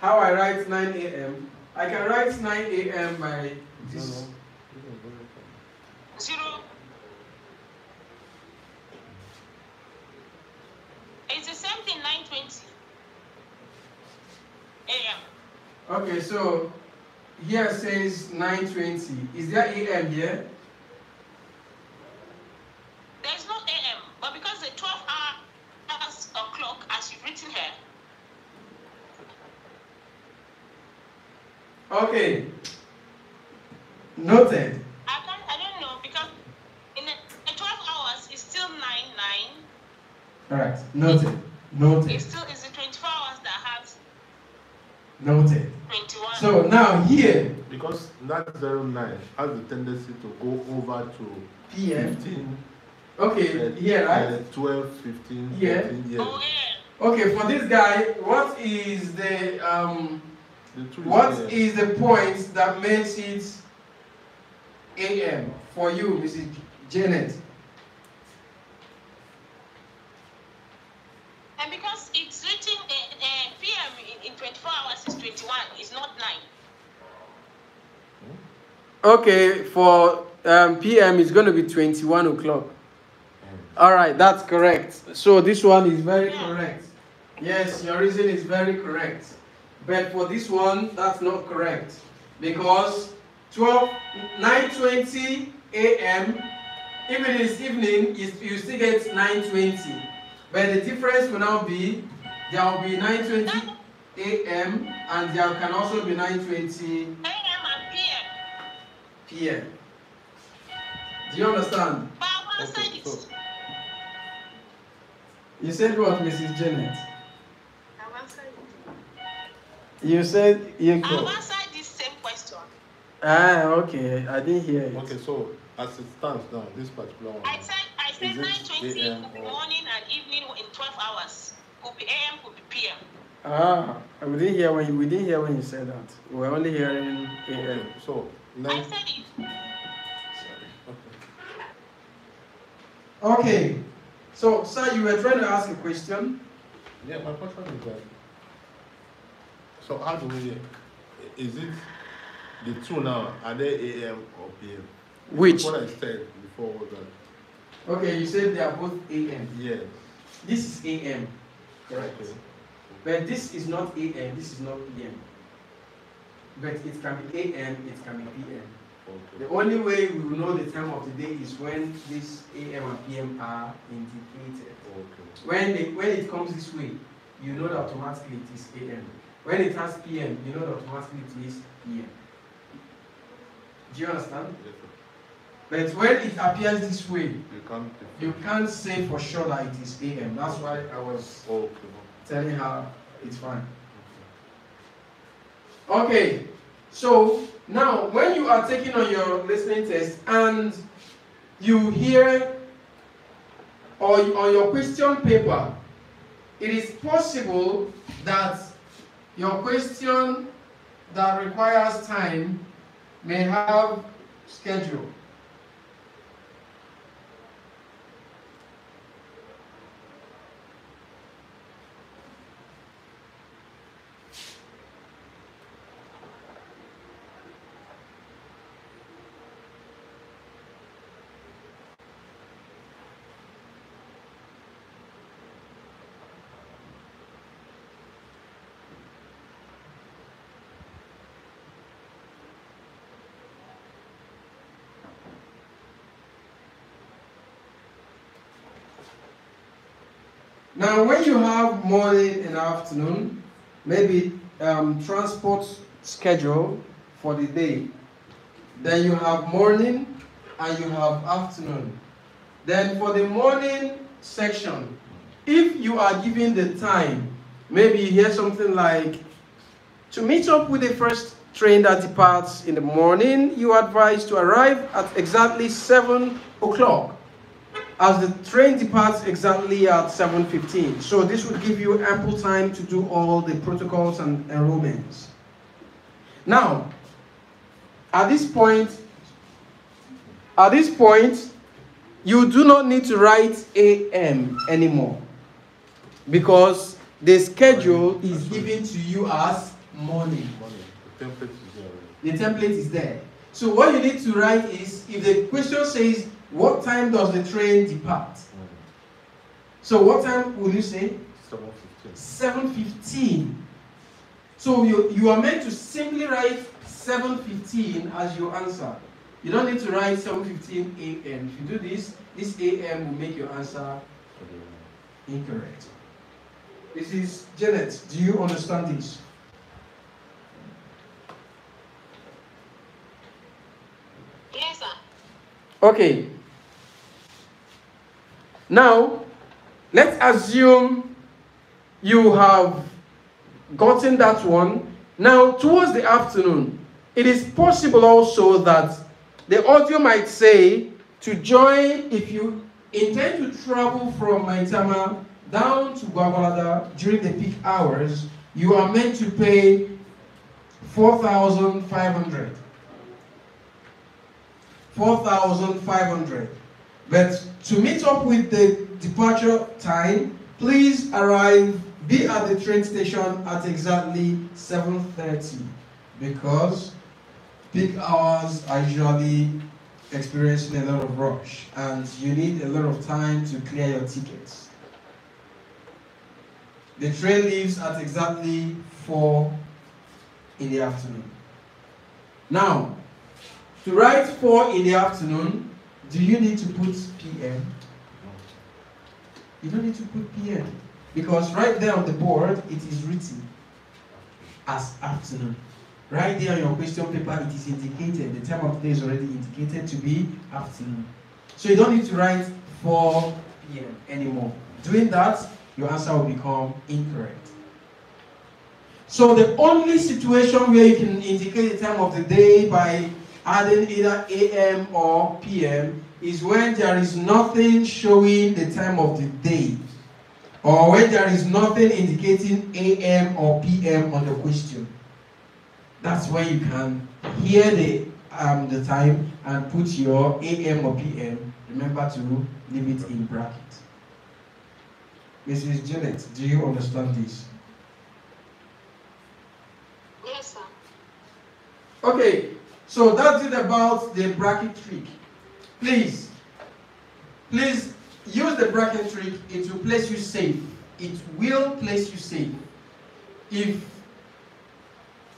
How I write 9 a.m. I can write 9 a.m. by this. Zero. It's the same thing 9:20 a.m. Okay, so here says 9:20. Is there a.m. here? There's no a.m. But because the 12 hours o'clock, as you've written here, Okay. Noted. All right. Noted. Noted. It's still is the 24 hours that has Noted. 21. So now here, Because that zero nine has the tendency to go over to PM. 15, Okay, uh, here, right? uh, 12, 15, Yeah. 13, yes. oh yeah. Okay, for this guy, what is the um The what is, is the point that makes it AM for you, Mrs. Janet? Okay, for um, PM it's going to be 21 o'clock. All right, that's correct. So this one is very correct. Yes, your reason is very correct. But for this one, that's not correct. Because 12, 9.20 a.m., if it is evening, you still get 9.20. But the difference will now be, there will be 9.20 a.m. and there can also be 9.20 AM and PM. p.m. Do you understand? But I want to say Okay, this. so You said what, Mrs. Janet? I want to say You said I equal. want to say this same question. Ah, okay. I didn't hear it. okay, so as it stands now, this particular one. I said I said 9:20 AM could be morning and evening in 12 hours. Could be AM, could be PM. Ah, we didn't hear when you, we didn't hear when you said that. We're only hearing Okay, AM. So I said it. Okay. Okay. So, sir, you were trying to ask a question. Yeah, my question is that. So how do we? Is it the two now? Are they AM or PM? Which? What I said before was that. Okay, you said they are both AM. Yes. This is AM. Correct. Okay. But this is not AM. This is not PM. But it can be AM. It can be PM. Okay. The only way we will know the time of the day is when this AM and PM are indicated. Okay. When it, when it comes this way, you know that automatically it is AM. When it has PM, you know that automatically it is PM. Do you understand? Yes. But when it appears this way, You can't. you can't say for sure that it is AM. That's why I was Okay. telling her it's fine. Okay, so now when you are taking on your listening test and you hear or on your question paper, it is possible that your question that requires time may have schedule. Now, when you have morning and afternoon, maybe um, transport schedule for the day, then you have morning and you have afternoon. Then for the morning section, if you are given the time, maybe you hear something like, to meet up with the first train that departs in the morning, you are advised to arrive at exactly 7 o'clock as the train departs exactly at 7.15. So this would give you ample time to do all the protocols and enrollments. Now, at this point, at this point, you do not need to write AM anymore because the schedule is given to you as morning. The template is there. The template is there. So what you need to write is, if the question says, what time does the train depart? So what time will you say? Seven fifteen. 7.15. So you, you are meant to simply write 7.15 as your answer. You don't need to write 7.15 a.m. If you do this, this a.m. will make your answer incorrect. This is Janet. Do you understand this? Yes, sir. Okay. Now, let's assume you have gotten that one. Now, towards the afternoon, it is possible also that the audio might say to join if you intend to travel from Maitama down to Gwagwalada during the peak hours, you are meant to pay 4,500. 4,500. But to meet up with the departure time, please arrive, be at the train station at exactly 7.30 because peak hours are usually experiencing a lot of rush and you need a lot of time to clear your tickets. The train leaves at exactly 4 in the afternoon. Now, to write 4 in the afternoon, do you need to put PM? You don't need to put PM because right there on the board it is written as afternoon. Right there on your question paper, it is indicated. The time of the day is already indicated to be afternoon. So you don't need to write 4 p.m. anymore. Doing that, your answer will become incorrect. So the only situation where you can indicate the time of the day by adding either AM or PM is when there is nothing showing the time of the day or when there is nothing indicating AM or PM on the question. That's when you can hear the um, the time and put your AM or PM. Remember to leave it in bracket. Mrs. Janet, do you understand this? Yes, sir. Okay, so that's it about the bracket trick. Please, please use the bracket trick. It will place you safe. It will place you safe. If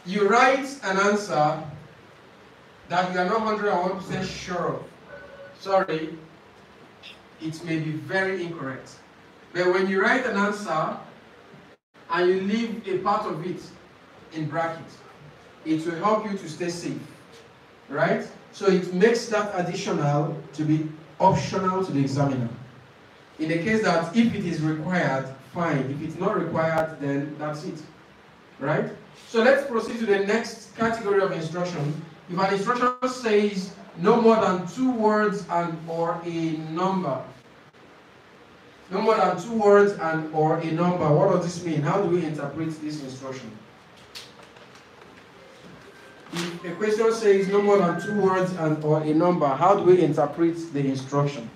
you write an answer that you are not 101% sure of, sorry, it may be very incorrect. But when you write an answer and you leave a part of it in brackets, it will help you to stay safe. Right? So it makes that additional to be optional to the examiner. In the case that if it is required, fine. If it's not required, then that's it. Right? So let's proceed to the next category of instruction. If an instruction says no more than two words and or a number, no more than two words and or a number, what does this mean? How do we interpret this instruction? If a question says no more than two words and or a number, how do we interpret the instruction?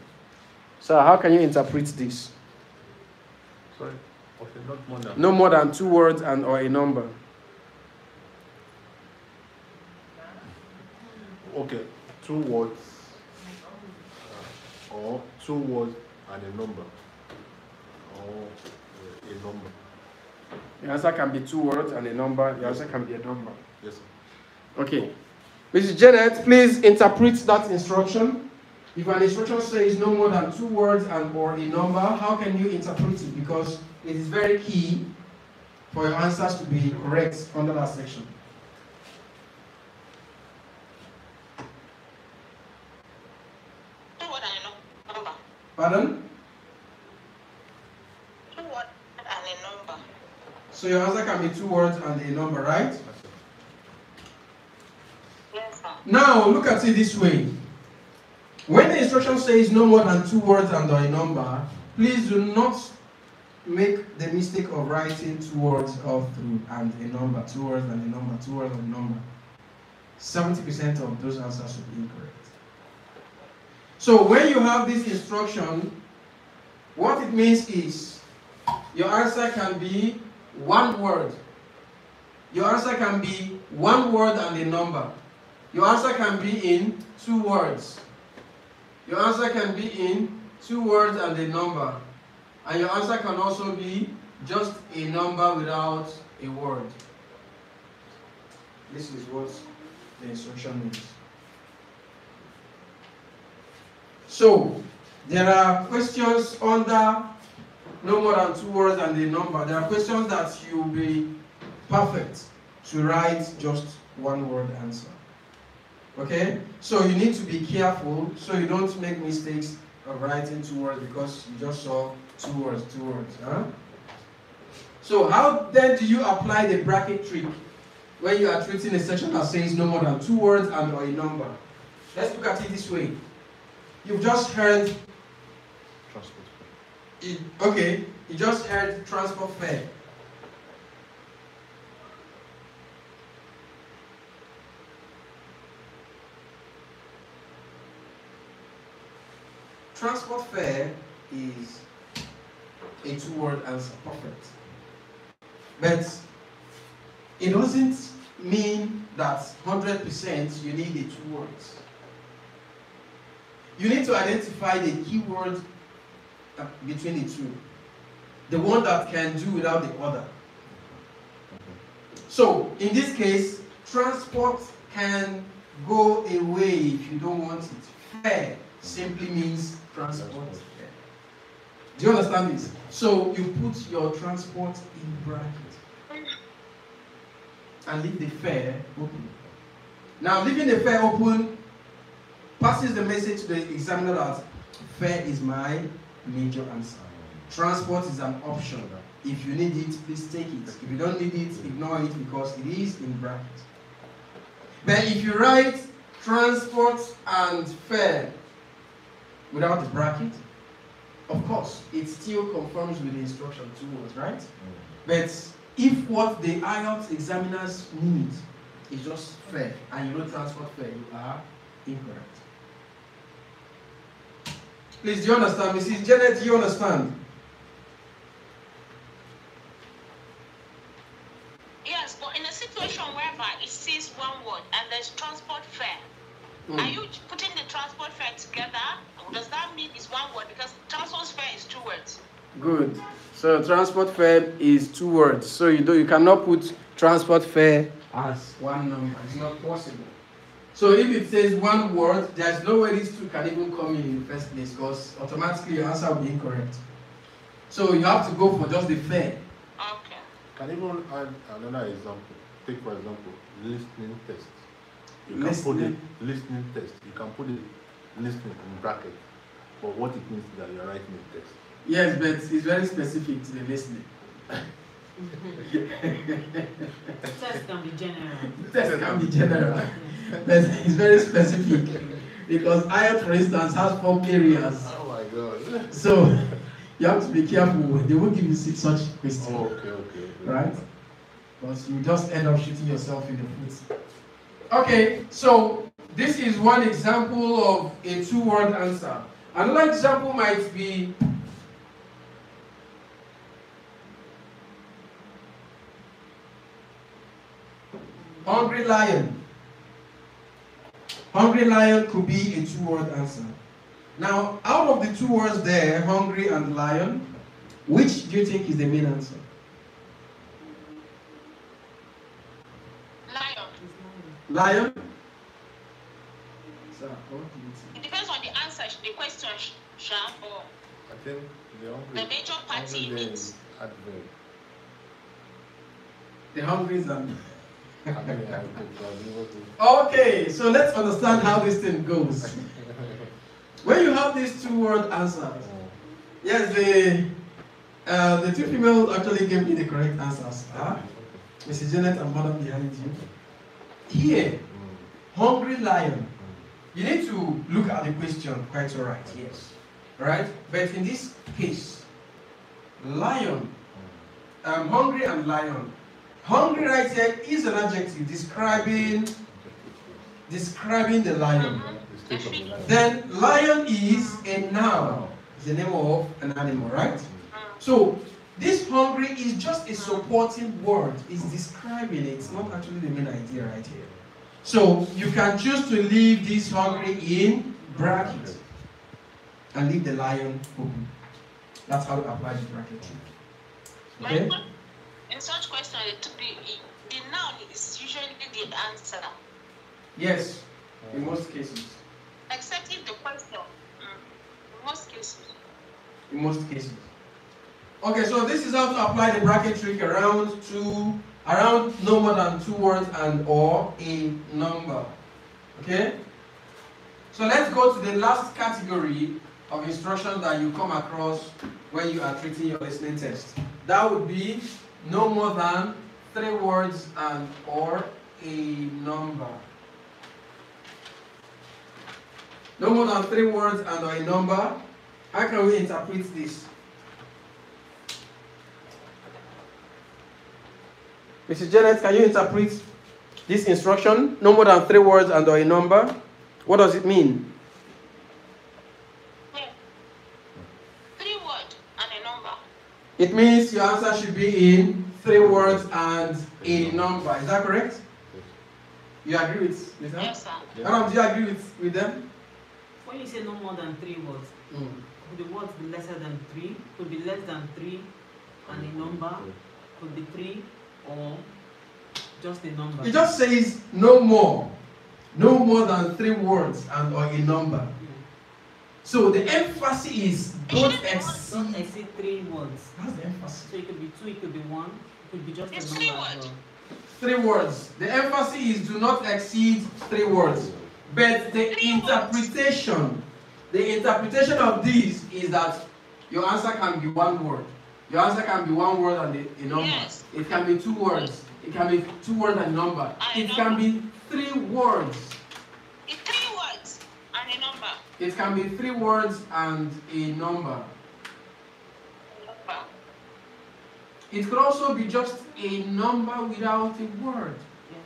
So how can you interpret this? Sorry, okay, not more than. No more than two words and or a number. Okay, two words uh, or two words and a number or uh, a number. The answer can be two words and a number. The answer can be a number. Yes, sir. Okay. Mrs. Janet, please interpret that instruction. If an instruction says no more than two words and or a number, how can you interpret it? Because it is very key for your answers to be correct under that section. Two word and a number. Pardon? Two word and a number. So your answer can be two words and a number, right? Yes, sir. Yes, sir. Now look at it this way. When the instruction says no more than two words and a number, please do not make the mistake of writing two words all through and a number, two words and a number, two words and a number. 70% of those answers will be incorrect. So when you have this instruction, what it means is your answer can be one word. Your answer can be one word and a number. Your answer can be in two words. Your answer can be in two words and a number. And your answer can also be just a number without a word. This is what the instruction means. So, there are questions under no more than two words and a number. There are questions that you'll be perfect to write just one word answer. Okay? So you need to be careful so you don't make mistakes of writing two words because you just saw two words, two words. Huh? So how then do you apply the bracket trick when you are treating a section that says no more than two words and or a number? Let's look at it this way. You've just heard, Transport. it, okay, you just heard transport fare. Transport fare is a two-word answer, perfect. But it doesn't mean that 100% you need the two words. you need to identify the keyword uh, between the two. The one that can do without the other. So, in this case, transport can go away if you don't want it. Fare simply means transport. Do you understand this? So, you put your transport in bracket and leave the fare open. Now, leaving the fare open passes the message to the examiner that fare is my major answer. Transport is an option. If you need it, please take it. If you don't need it, ignore it because it is in bracket. But if you write transport and fare without the bracket, of course, it still conforms with the instruction two words, right? But if what the IELTS examiners need is just fare, and you know transport fare, you are incorrect. Please, do you understand? Mrs. Janet, do you understand? Yes, but in a situation whereby it says one word and there's transport fare, Hmm. are you putting the transport fare together? Or does that mean it's one word? Because transport fare is two words. Good. So transport fare is two words. So you do you cannot put transport fare as one number. It's not possible. So if it says one word, there's no way these two can even come in in the first place because automatically your answer will be incorrect. So you have to go for just the fare. Okay. Can even add another example. Take for example, listening test. You can Listening. put it listening test. You can put it listening in bracket. But what it means is that you're writing a test. Yes, but it's very specific to the listening. Test can be general. Test can be general, but it's very specific because IELTS, for instance, has four areas. Oh my god. So you have to be careful. They won't give you six such questions, Oh, okay, okay. okay. right? Because you just end up shooting yourself in the foot. Okay, so this is one example of a two-word answer. Another example might be hungry lion. Hungry lion could be a two-word answer. Now, out of the two words there, hungry and lion, which do you think is the main answer? Lion. Lion? Sir, what do you It depends on the answer, the question, Sha, or I think the hungry. the major party hungry there means. adverb. The hungry is an. Hungry, <laughs> I think, so I'll be able to- Okay, so let's understand how this thing goes. When you have these two-word answers, yes, the uh, the two females actually gave me the correct answers. Huh? Mrs. Janet and Madam behind you. Here, Mm, hungry lion. You need to look at the question quite alright, yes. Right? But in this case, lion, um, hungry and lion. Hungry right here is an adjective describing describing the lion. The state of the life. Then lion is a noun, it's the name of an animal, right? Mm. So this hungry is just a supporting word. It's describing it. It's not actually the main idea right here. So you can choose to leave this hungry in bracket and leave the lion open. That's how to apply the bracket trick. Okay? In such question, the, the, the noun is usually the answer, Yes, in most cases. except if the question. Mm. In most cases. In most cases. Okay, so this is how to apply the bracket trick around two, around no more than two words and or a number. Okay? So let's go to the last category of instructions that you come across when you are treating your listening test. That would be no more than three words and or a number. No more than three words and or a number. How can we interpret this? Mrs. Janet, can you interpret this instruction? No more than three words and or a number. What does it mean? Three word and a number. It means your answer should be in three words and a number. Is that correct? You agree with with them? Yes, sir. Yeah. Madam, do you agree with, with them? When you say no more than three words, Mm. could the words be lesser than three? Could be less than three and a number? Could be three or just a number? It just says no more. No more than three words and or a number. So the emphasis is don't Don't exceed. exceed three words. That's the emphasis. So it could be two, it could be one, it could be just It's a number as words. Three words. The emphasis is do not exceed three words. But the Three words. interpretation, the interpretation of this is that your answer can be one word. Your answer can be one word and a, a number. Yes. It can be two words. It can be two words and a number. And It can be three words. It's three words and a number. It can be three words and a number. Number. It could also be just a number without a word. Yeah.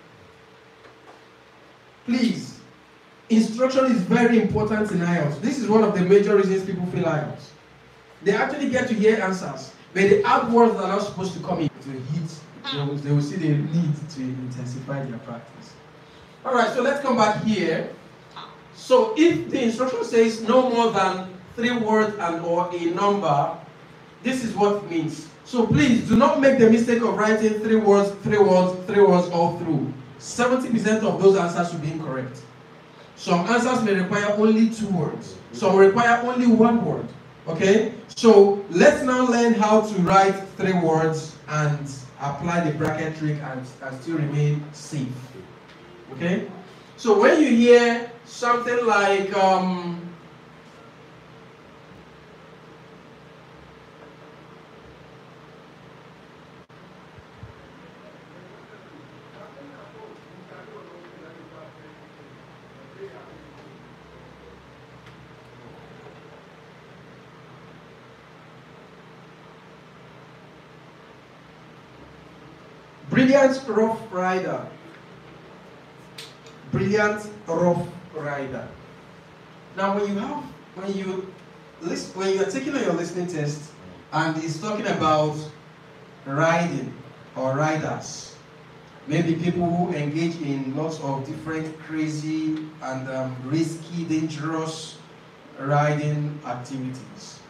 Please, instruction is very important in IELTS. This is one of the major reasons people fail IELTS. They actually get to hear answers, but the add words are not supposed to come in to hit. They will, they will see the need to intensify their practice. All right, so let's come back here. So if the instruction says no more than three words and or a number, this is what it means. So please do not make the mistake of writing three words, three words, three words all through. 70% of those answers should be incorrect. Some answers may require only two words. Some require only one word. Okay? So let's now learn how to write three words and apply the bracket trick and, and still remain safe. Okay? So when you hear something like um, Brilliant Rough Rider. Brilliant Rough Rider. Now, when you have, when you listen, when you are taking on your listening test, and it's talking about riding or riders, maybe people who engage in lots of different crazy and um, risky, dangerous riding activities,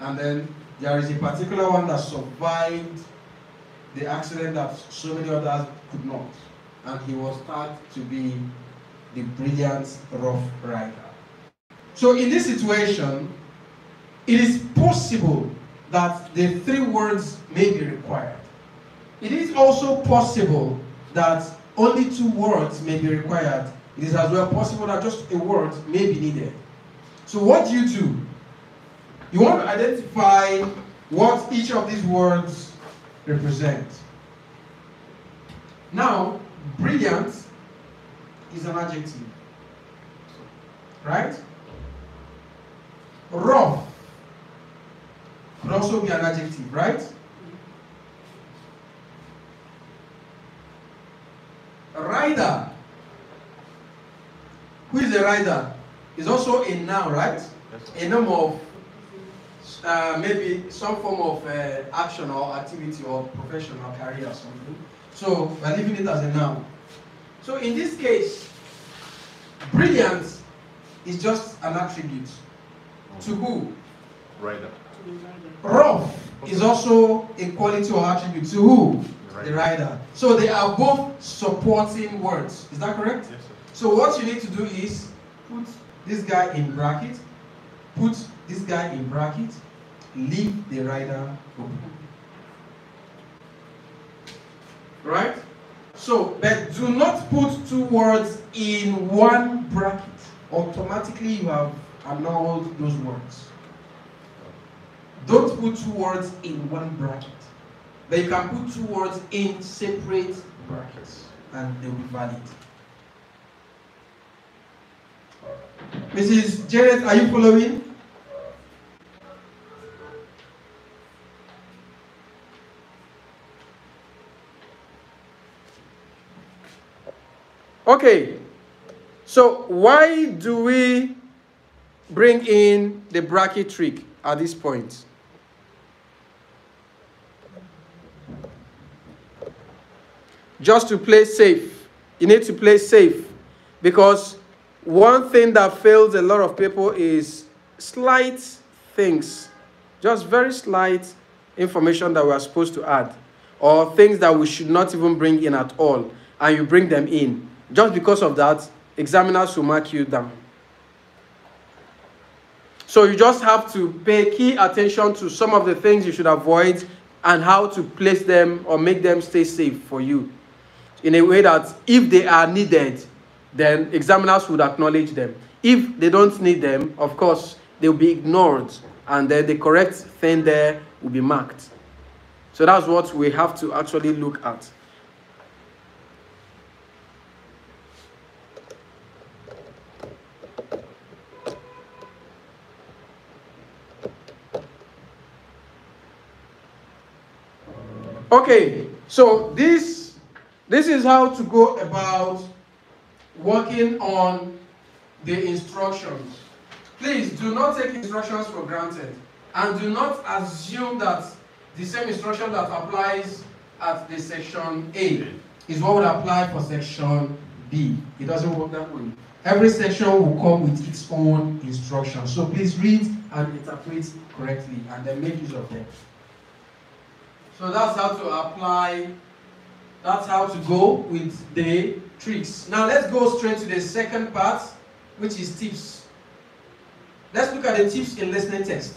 and then there is a particular one that survived the accident that so many others could not. And he was tagged to be the brilliant rough rider. So in this situation, it is possible that the three words may be required. It is also possible that only two words may be required. It is as well possible that just a word may be needed. So what do you do? You want to identify what each of these words represent. Now, brilliant is an adjective. Right? Rough could also be an adjective, right? Rider. Who is a rider? Is also a noun, right? A noun of uh, maybe some form of uh, action or activity or profession or career or something. So we're leaving it as a noun. So in this case, brilliance is just an attribute. To who? Rider. To the rider. Rough is also a quality or attribute. To who? The rider. So they are both supporting words. Is that correct? Yes, sir. So what you need to do is put this guy in bracket, put this guy in bracket, leave the rider open. Right? So, but do not put two words in one bracket. Automatically you have annulled those words. Don't put two words in one bracket. But you can put two words in separate brackets and they will be valid. Mrs. Janet, are you following? Okay. So why do we bring in the bracket trick at this point? Just to play safe. You need to play safe because one thing that fails a lot of people is slight things, just very slight information that we are supposed to add, or things that we should not even bring in at all, and you bring them in. Just because of that, examiners will mark you down. So you just have to pay key attention to some of the things you should avoid and how to place them or make them stay safe for you in a way that if they are needed, then examiners would acknowledge them. If they don't need them, of course, they'll be ignored and then the correct thing there will be marked. So that's what we have to actually look at. Okay, so this this is how to go about working on the instructions. Please do not take instructions for granted and do not assume that the same instruction that applies at the section A is what would apply for section B. It doesn't work that way. Every section will come with its own instructions. So please read and interpret correctly and then make use of them. So that's how to apply, that's how to go with the tricks. Now let's go straight to the second part, which is tips. Let's look at the tips in listening test.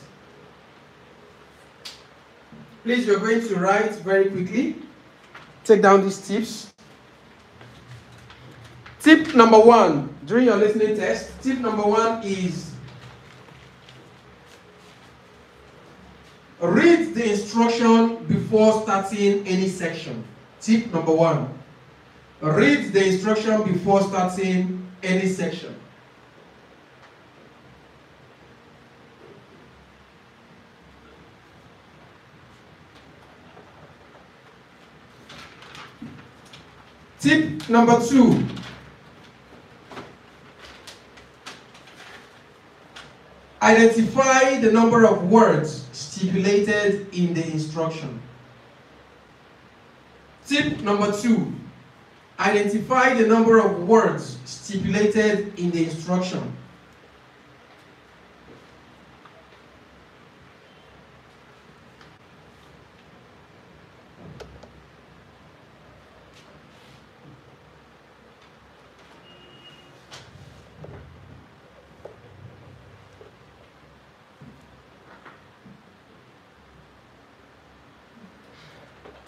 Please, you're going to write very quickly. Take down these tips. Tip number one during your listening test, tip number one is read the instruction before starting any section. Tip number one read the instruction before starting any section. Tip number two. Identify the number of words stipulated in the instruction. Tip number two. Identify the number of words stipulated in the instruction.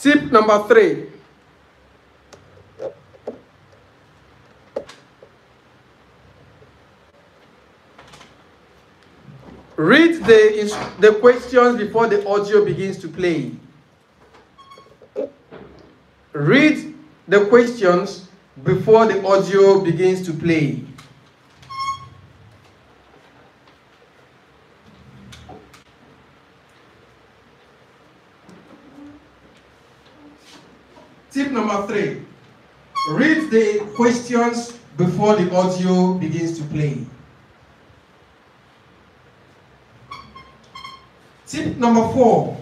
Tip number three. Read the, the questions before the audio begins to play. Read the questions before the audio begins to play. Tip number three. Read the questions before the audio begins to play. Tip number four.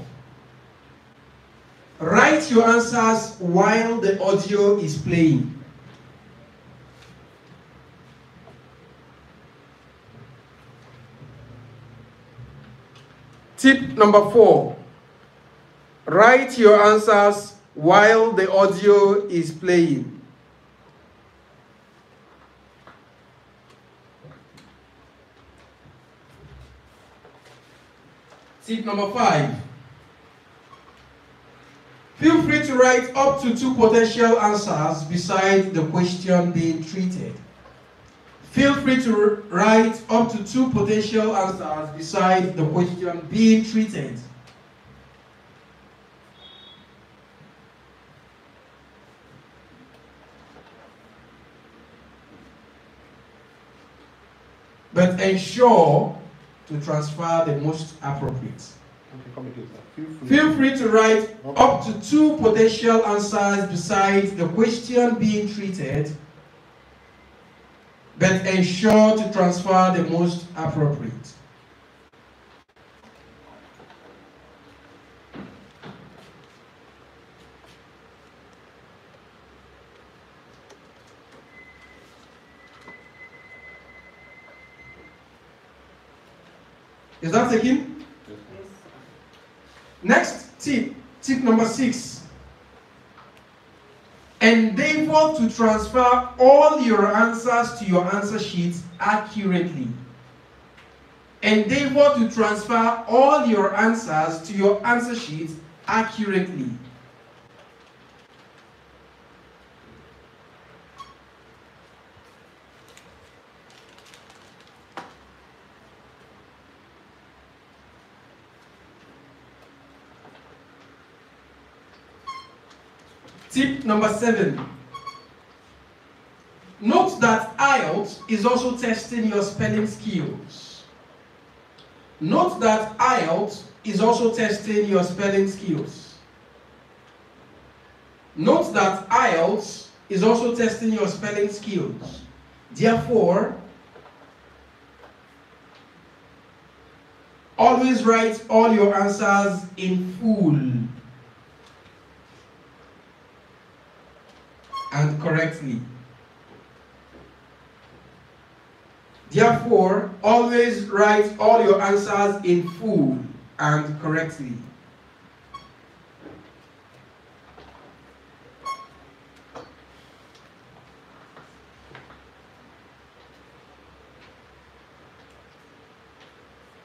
Write your answers while the audio is playing. Tip number four. Write your answers while the audio is playing. Tip number five. Feel free to write up to two potential answers beside the question being treated. Feel free to write up to two potential answers beside the question being treated. But ensure to transfer the most appropriate. Okay. Feel free. Feel free to write up to two potential answers besides the question being treated, but ensure to transfer the most appropriate. Is that taken? Yes, Next tip, tip number six. Endeavor to transfer all your answers to your answer sheet accurately. Endeavor to transfer all your answers to your answer sheet accurately. Tip number seven. Note that IELTS is also testing your spelling skills. Note that IELTS is also testing your spelling skills. Note that IELTS is also testing your spelling skills. Therefore, always write all your answers in full. And correctly. Therefore, always write all your answers in full and correctly.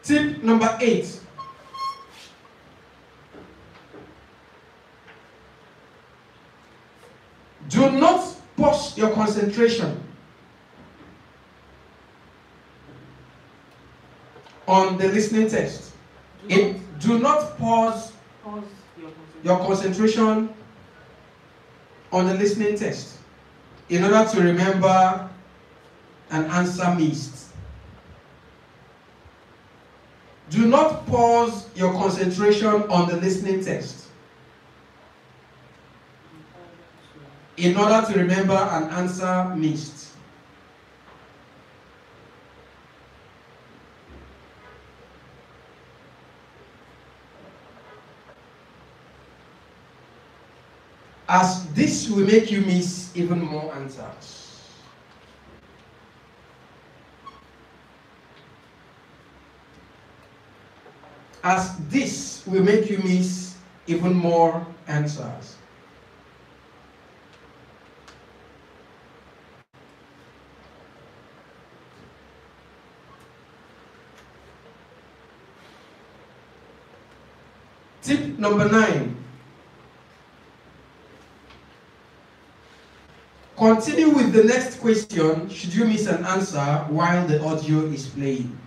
Tip number eight. Do not pause your concentration on the listening test. Do It, not do not pause pause your concentration. your concentration on the listening test in order to remember an answer missed. Do not pause your concentration on the listening test in order to remember an answer missed. As this will make you miss even more answers. As this will make you miss even more answers. Tip number nine. Continue with the next question should you miss an answer while the audio is playing.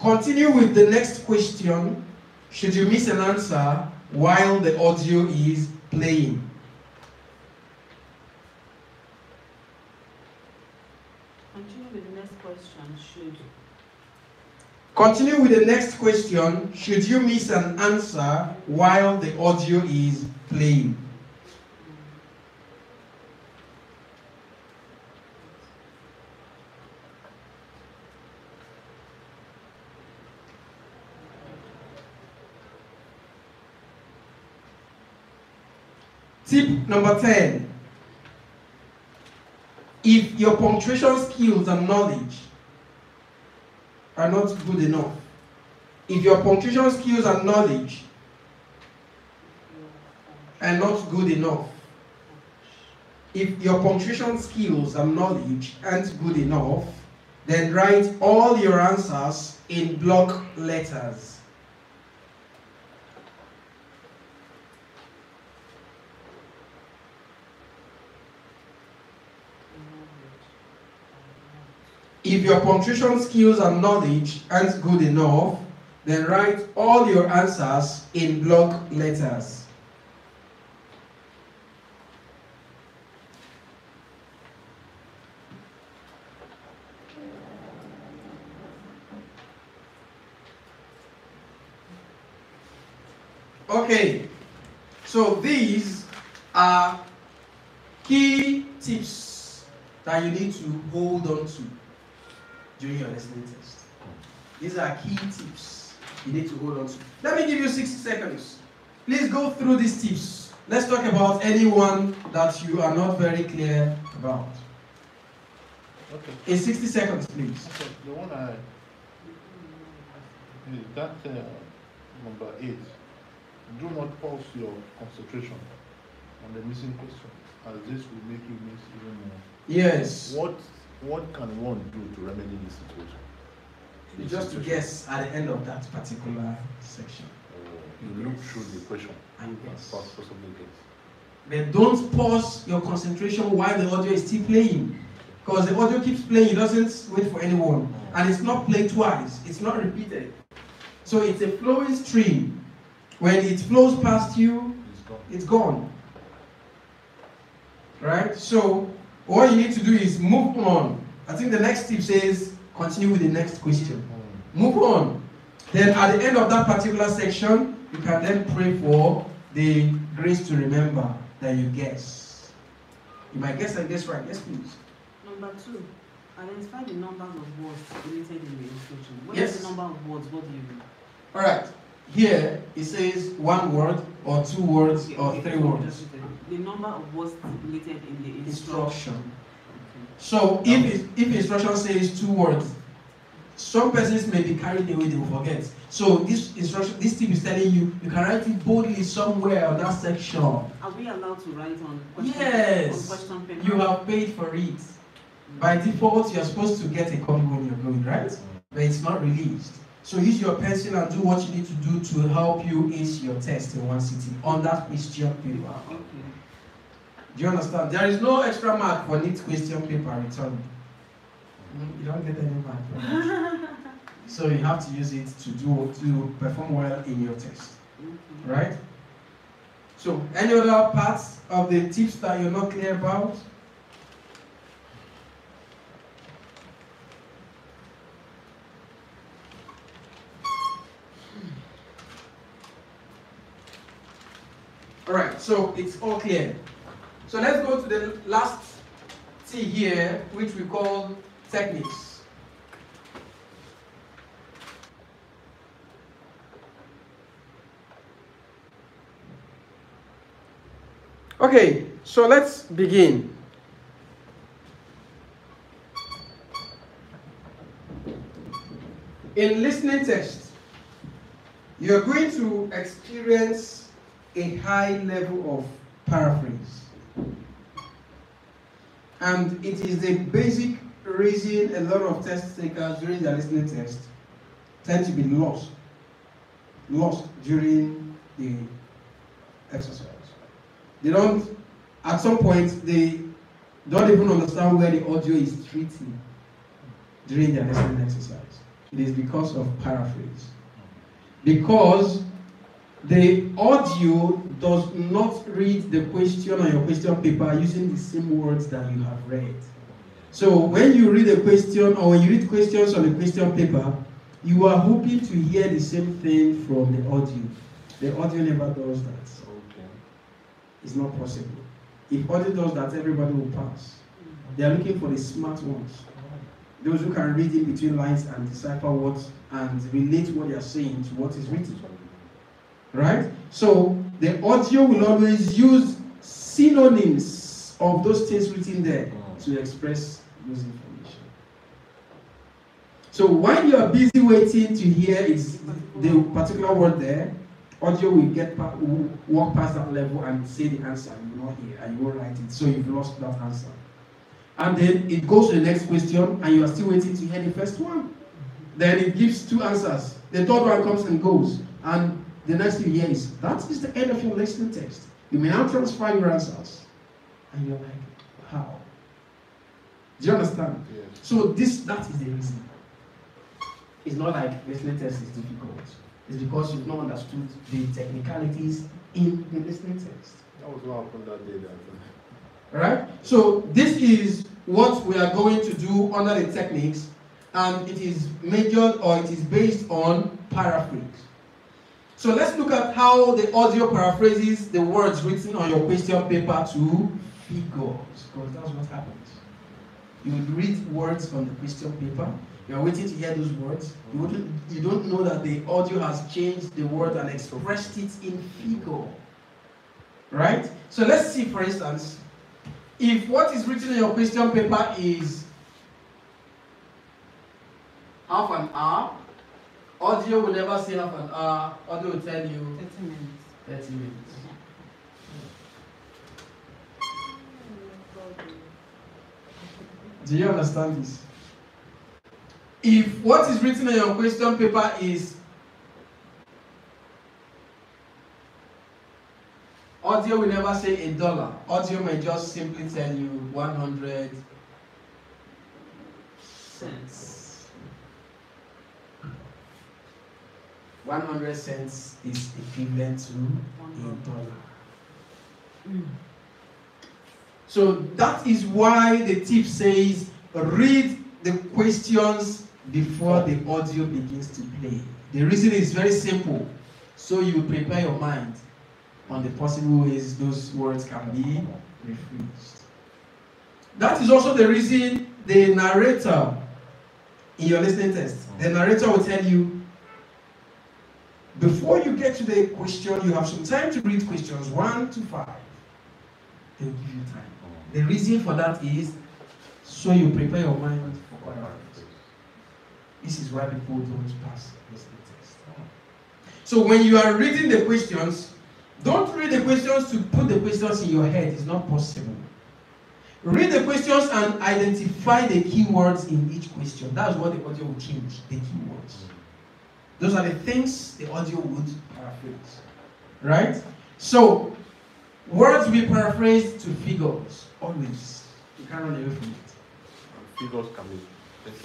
Continue with the next question should you miss an answer while the audio is playing. Continue with the next question. Should Continue with the next question should you miss an answer while the audio is playing. Tip number 10. If your punctuation skills and knowledge are not good enough, if your punctuation skills and knowledge are not good enough, if your punctuation skills and knowledge aren't good enough, then write all your answers in block letters. If your punctuation skills and knowledge aren't good enough, then write all your answers in block letters. Okay, so these are key tips that you need to hold on to during your listening test. These are key tips you need to hold on to. Let me give you 60 seconds. Please go through these tips. Let's talk about anyone that you are not very clear about. Okay. In 60 seconds, please. Okay, the one I Is that uh, number eight? Do not pause your concentration on the missing question, as this will make you miss even more. Yes. What what can one do to remedy this situation? It's just to guess at the end of that particular section. Or you look through the question And and guess. pos- possibly guess. But don't pause your concentration while the audio is still playing. Because the audio keeps playing, it doesn't wait for anyone. And it's not played twice, it's not repeated. So it's a flowing stream. When it flows past you, It's gone. it's gone. Right? So what you need to do is move on. I think the next tip says continue with the next question. Move on. Then at the end of that particular section, you can then pray for the grace to remember that you guess. You might guess and guess right. Yes, please. Number two, identify the numbers of words related in the instruction. What Yes. is the number of words? What do you mean? All right. Here it says one word or two words Okay, or okay, three words. The number of words related in the Instruction. instruction. So if it, if instruction says two words, some persons may be carried away, they will forget. So this instruction, this tip is telling you, you can write it boldly somewhere on that section. Are we allowed to write on question, Yes. on question paper? You have paid for it. By default, you're supposed to get a copy when you're going, right? But it's not released. So use your pencil and do what you need to do to help you ace your test in one sitting on that question paper. Okay. Do you understand? There is no extra mark for neat question paper return. Mm, You don't get any mark <laughs> so you have to use it to do to perform well in your test, Okay. right? So any other parts of the tips that you're not clear about? All right, so it's all clear. So let's go to the last T here, which we call techniques. Okay, so let's begin. In listening test, you're going to experience a high level of paraphrase. And it is the basic reason a lot of test takers during their listening test tend to be lost. Lost during the exercise. They don't, at some point, they don't even understand where the audio is treating during their listening exercise. It is because of paraphrase. Because the audio does not read the question on your question paper using the same words that you have read. So when you read a question or when you read questions on the question paper, you are hoping to hear the same thing from the audio. The audio never does that. Okay. It's not possible. If audio does that, everybody will pass. They are looking for the smart ones. Those who can read in between lines and decipher what and relate what they are saying to what is written. Right? So the audio will always use synonyms of those things written there to mm. express those information. So while you are busy waiting to hear is the particular word there, audio will get pa- will walk past that level and say the answer. You will not hear and you won't write it. So you've lost that answer. And then it goes to the next question and you are still waiting to hear the first one. Then it gives two answers. The third one comes and goes. And the next thing you hear is that is the end of your listening text. You may now transfer your answers. And you're like, how? Do you understand? Yes. So this that is the reason. It's not like listening test is difficult. It's because you've not understood the technicalities in the listening test. That was what happened that day. That Alright? So this is what we are going to do under the techniques, and it is majored or it is based on paraphrase. So let's look at how the audio paraphrases the words written on your question paper to figures, because that's what happens. You would read words on the question paper. You are waiting to hear those words. You, wouldn't, you don't know that the audio has changed the word and expressed it in figure. Right? So let's see, for instance, if what is written in your question paper is half an hour Audio will never say half an hour. Audio will tell you Thirty minutes. 30 minutes. Do you understand this? If what is written on your question paper is audio will never say a dollar. Audio may just simply tell you 100 cents. 100 cents is equivalent to a dollar. Mm. So that is why the tip says read the questions before the audio begins to play. The reason is very simple. So you prepare your mind on the possible ways those words can be rephrased. That is also the reason the narrator in your listening test, the narrator will tell you before you get to the question, you have some time to read questions one to five. They will give you time. The reason for that is so you prepare your mind for things. This is why people don't pass listening test. So when you are reading the questions, don't read the questions to put the questions in your head. It's not possible. Read the questions and identify the keywords in each question. That's what the audio will change. The keywords. Those are the things the audio would paraphrase. Right? So, words will be paraphrased to figures. Always. You can't run away from it. Figures can be.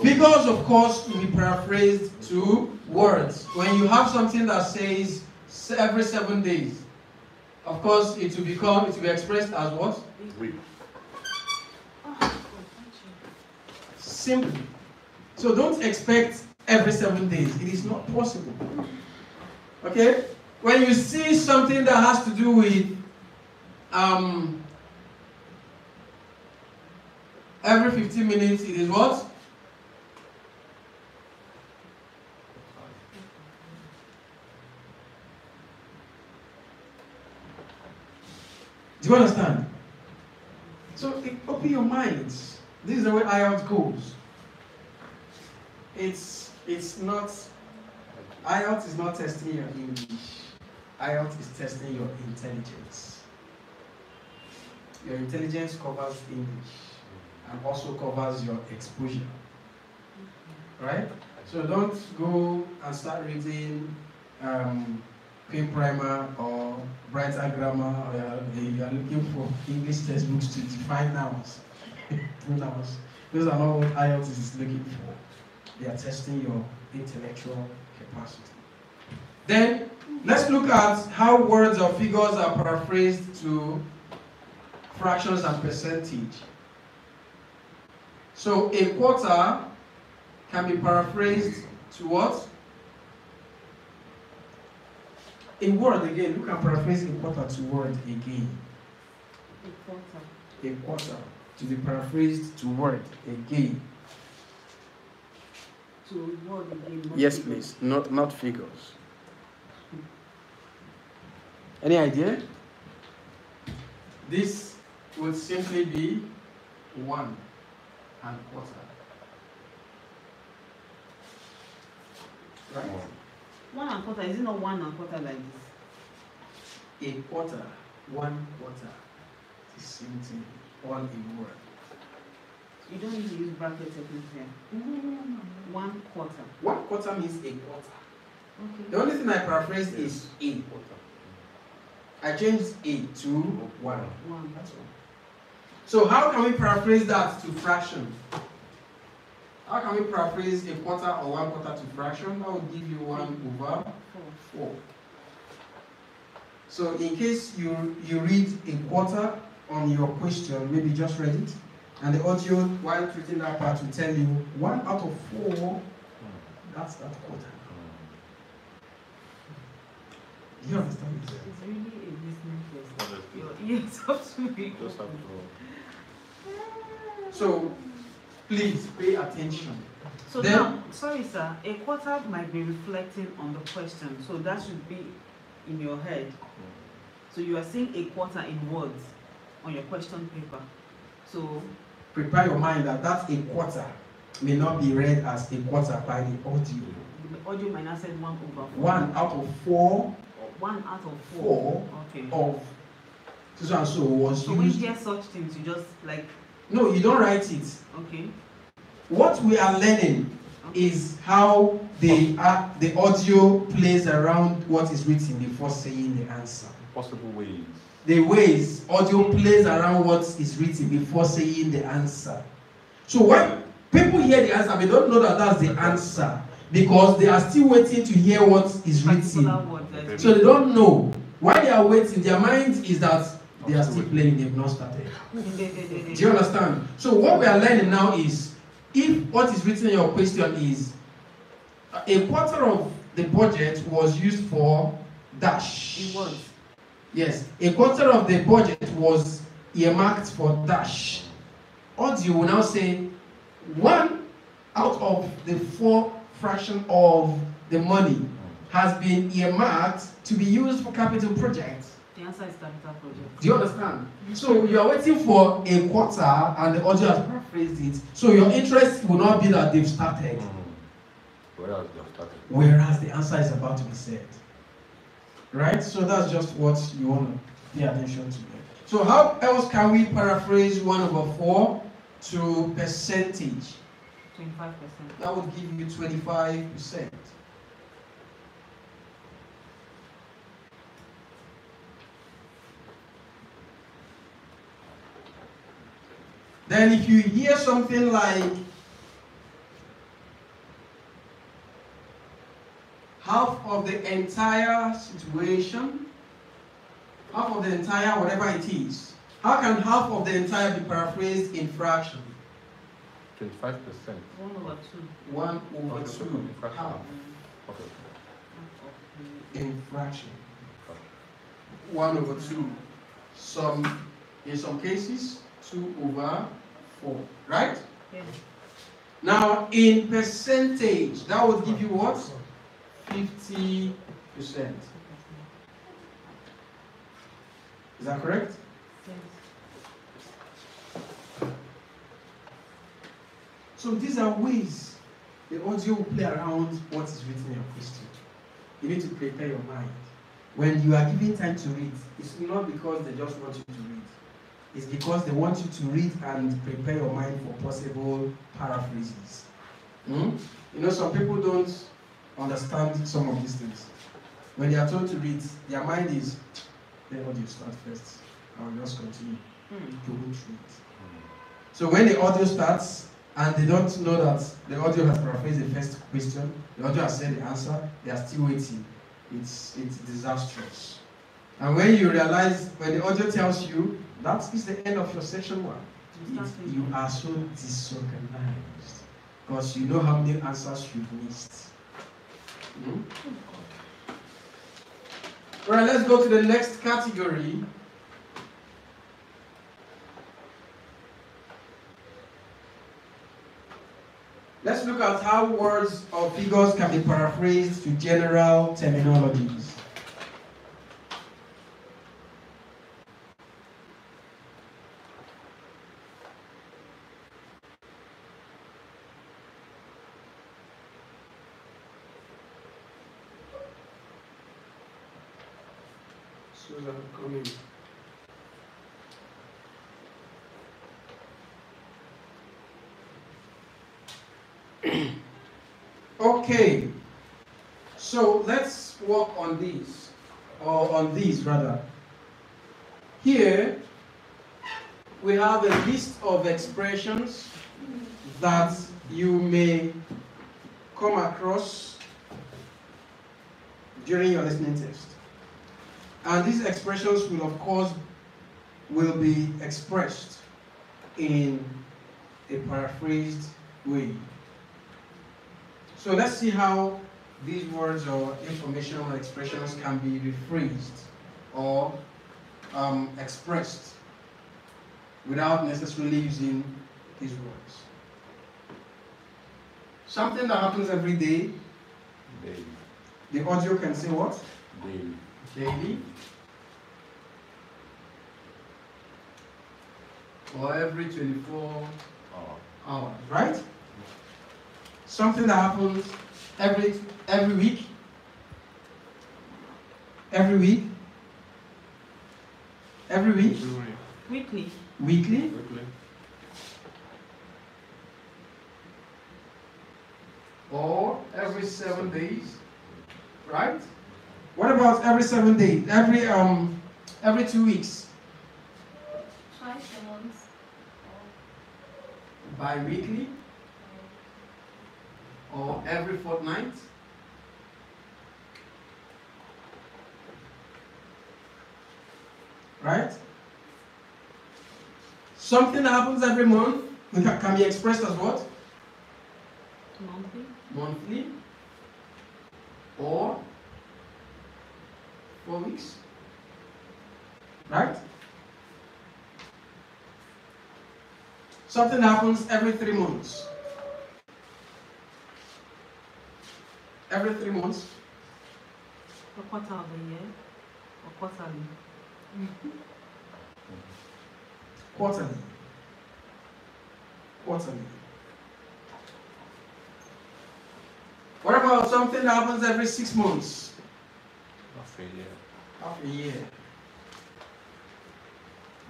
Figures, of course, will be paraphrased to words. When you have something that says every seven days, of course, it will become, it will be expressed as what? Week. Oh, Simple. So don't expect every seven days. It is not possible. Okay? When you see something that has to do with um, every 15 minutes, it is what? Do you understand? So open your minds. This is the way IELTS goes. It's it's not IELTS is not testing your English. IELTS is testing your intelligence. Your intelligence covers English and also covers your exposure. Right? So don't go and start reading um, Queen Primer or Brighter Grammar or you are looking for English textbooks to define nouns. <laughs> nouns. Those are not what IELTS is looking for. They are testing your intellectual capacity. Then let's look at how words or figures are paraphrased to fractions and percentage. So a quarter can be paraphrased to what? A word again. You can paraphrase a quarter to word again. A quarter. A quarter to be paraphrased to word again. To word again. not Yes, figure. please. Not not figures. Any idea? This would simply be one and quarter. Right? One and quarter. Is it not one and quarter like this? A quarter, one quarter. The same thing. All in word. You don't need to use brackets everything. One quarter. One quarter means a quarter. Okay. The only thing I paraphrased is a. I changed a to one. One. That's all. So how can we paraphrase that to fraction? How can we paraphrase a quarter or one quarter to fraction? That would give you one over four. So in case you you read a quarter on your question, maybe just read it, and the audio while treating that part will tell you one out of four. That's that quarter. Do you understand this? It's really a listening test. Honestly, Your <laughs> ears have to be just have open. to. So please pay attention. So Then- now, sorry sir, a quarter might be reflecting on the question, so that should be in your head. So you are saying a quarter in words on your question paper. So, prepare your mind that that a quarter may not be read as a quarter by the audio. the audio might not say one over four. One out of four, One out of four. four Okay. of so and so was So when you used. hear such things, you just like, No, you don't write it. okay. What we are learning okay. is how the uh, the audio plays around what is written before saying the answer. Possible ways. The ways audio plays around what is written before saying the answer. So when people hear the answer, they don't know that that's the answer because they are still waiting to hear what is written. So they don't know. While they are waiting, their mind is that they are still playing, they've not started. <laughs> Do you understand? So what we are learning now is if what is written in your question is a quarter of the budget was used for dash. It was. Yes, a quarter of the budget was earmarked for dash. Audio will now say one out of the four fraction of the money has been earmarked to be used for capital projects. The answer is capital project. Do you understand? So you are waiting for a quarter and the audio has paraphrased it. So your interest will not be that they've started, Whereas they have started. whereas the answer is about to be said. Right? So that's just what you want to pay attention to. So how else can we paraphrase 1 over 4 to percentage? Twenty-five percent. That would give you 25%. Then if you hear something like half of the entire situation, half of the entire whatever it is, how can half of the entire be paraphrased in fraction? Twenty-five percent. One over two. 1 over 2, in fraction. half Okay. Half of the- in fraction. 1 over 2. Some, in some cases, 2 over 4. Right? Yeah. Now, in percentage, that would give you what? 50%. Is that correct? Yes. So these are ways the audio will play around what is written in your question. You need to prepare your mind. When you are given time to read, it's not because they just want you to read. It's because they want you to read and prepare your mind for possible paraphrases. Hmm? You know, some people don't understand some of these things. When they are told to read, their mind is, let the audio start first. I will just continue. Hmm. You won't read. So when the audio starts and they don't know that the audio has paraphrased the first question, the audio has said the answer, they are still waiting. It's it's disastrous. And when you realize when the audio tells you that is the end of your section one, You it, you are so disorganized because you know how many answers you've missed. Hmm? All right, let's go to the next category. Let's look at how words or figures can be paraphrased to general terminologies. Susan, come in. Okay, so let's work on these, or on these rather. Here, we have a list of expressions that you may come across during your listening test. And these expressions will, of course, will be expressed in a paraphrased way. So let's see how these words or informational expressions can be rephrased or um, expressed without necessarily using these words. Something that happens every day, Daily. the audio can say what? Daily. Daily. Or every 24 Hour. hours, right? Something that happens Every every week? Every week? Every week? Weekly. Weekly? Weekly. Or every seven days? Right? What about every seven days? Every um every two weeks? Twice a month. Bi-weekly? Or every fortnight? Right? Something that happens every month can be expressed as what? Monthly. Monthly? Or four weeks? Right? Something happens every three months. Every three months? A quarter of a year. Or quarterly. Quarterly. Quarterly. What about something that happens every six months? Half a year. Half a year.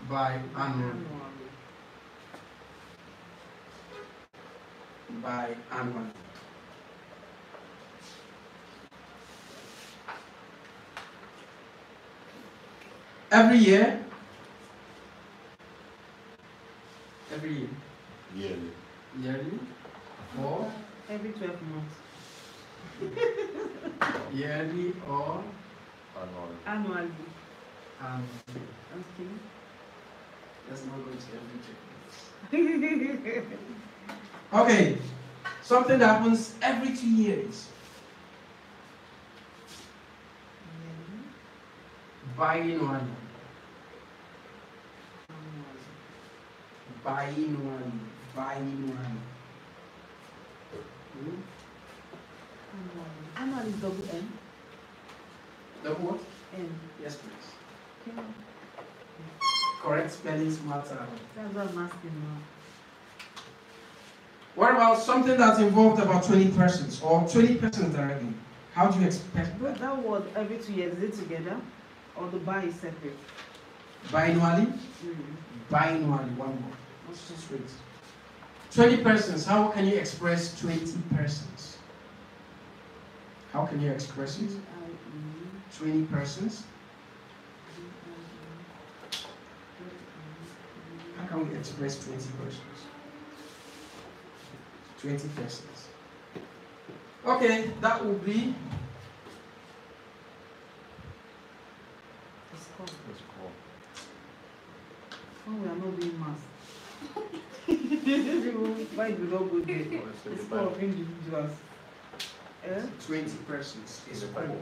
By annual. By annual. Every year. Every year. Yearly. Yearly. Or Every 12 months. <laughs> yearly or Annual. Annually. um, Okay. let's not go to every check. <laughs> Okay, something that happens every two years. Biannually. Biannually. Biannually. Hmm? Annual is double N. Double what? N. Yes, please. Okay. Correct spellings matter. That's what I'm asking now. What about something that's involved about 20 persons or 20 persons directly? How do you expect But that? that word every two years, is it together? Or the bar is separate? Biannually? Mm. Biannually, one word. Let's just wait. 20 persons, how can you express 20 persons? How can you express it? 20 persons? How can we express 20 persons? 20 persons. Okay, that will be It's called. It's called. When we are not doing math. Why do we not go there? Well, it's in the It's called Bible. of individuals. Eh? 20 persons. It's It's in Bible.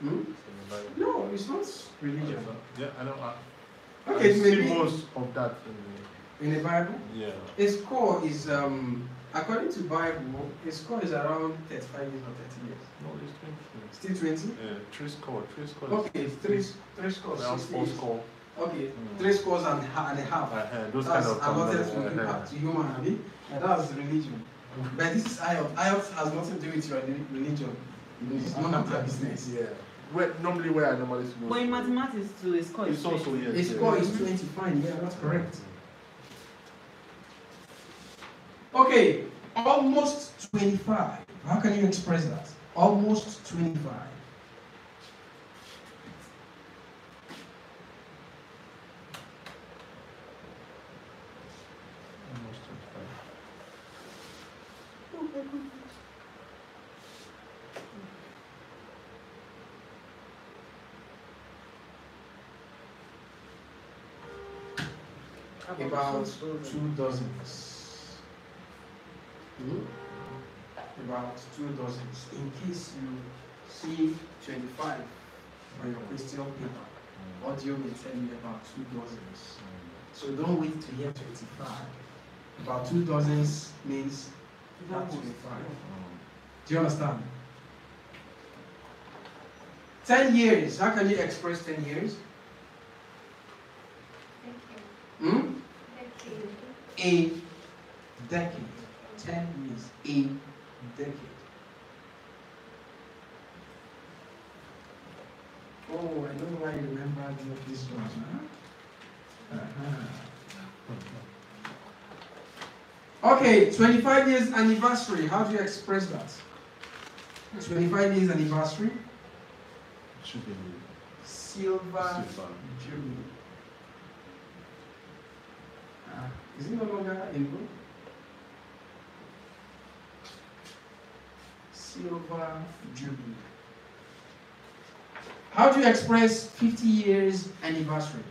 Hmm? It's in the Bible. No, it's not religion. Yeah, I know. I, Okay, I see maybe most of that in in the Bible. the, yeah. Its core is, um, according to Bible, its core is around 35 years or 30 years. No, it's twenty. Still 20? Yeah, three score, three score. Okay, three, three scores, Around four score. Okay, Mm. three scores and, and a half. Uh, those That's kind of allotted numbers, to, uh, human- to human, abi? And that's religion. But this is IOT. IOT has nothing to do with your religion. It's none of their business. Yeah. Where, normally where I normally see But in mathematics too, it's called. It's also yes. Its yeah. score is 20, fine, yeah, that's correct. Okay, almost 25. How can you express that? Almost 25. Almost 25. About two dozens. Hmm? About two dozens. In case you see 25 on your question paper, audio may tell you about two dozens. So don't wait to hear 25. About two dozens means about 25. Do you understand? 10 years. How can you express 10 years? a decade. 10 years, a decade. Oh, I know why you remember this one, huh? Uh-huh. Okay, 25 years anniversary. How do you express that? 25 years anniversary? Silver, Silver. Jubilee. Is no longer? Silver jubilee. How do you express 50 years anniversary?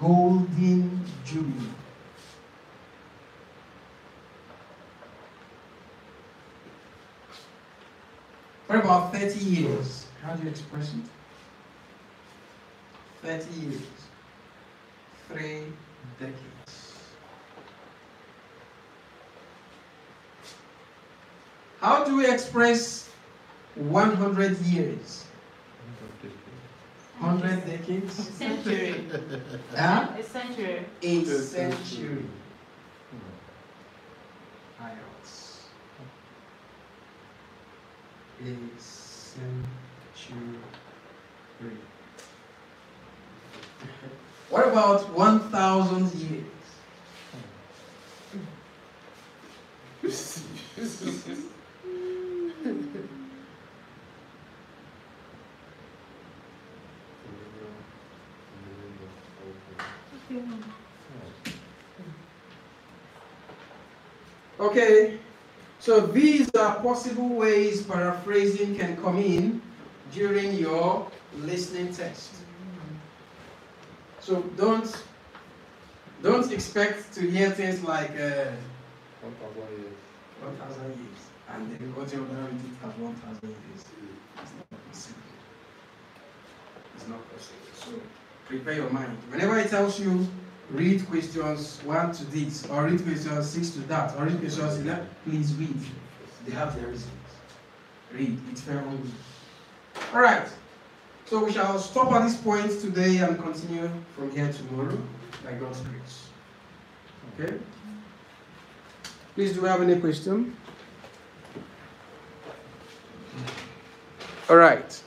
Golden jubilee. What about 30 years? How do you express it? 30 years. Three decades. How do we express 100 years? 100 decades? Century. <laughs> Huh? A century. A century. IELTS. A century. What about 1,000 years? Okay, so these are possible ways paraphrasing can come in during your listening test. So don't don't expect to hear things like uh, 1,000 years and then go to another read it as 1,000 years. It's not possible. It's not possible. So prepare your mind. Whenever it tells you read questions one to this, or read questions six to that, or read questions eleven, please read. They have their reasons. Read. It's very good. All right. So we shall stop at this point today and continue from here tomorrow by God's grace. Okay? Please, do we have any question? All right.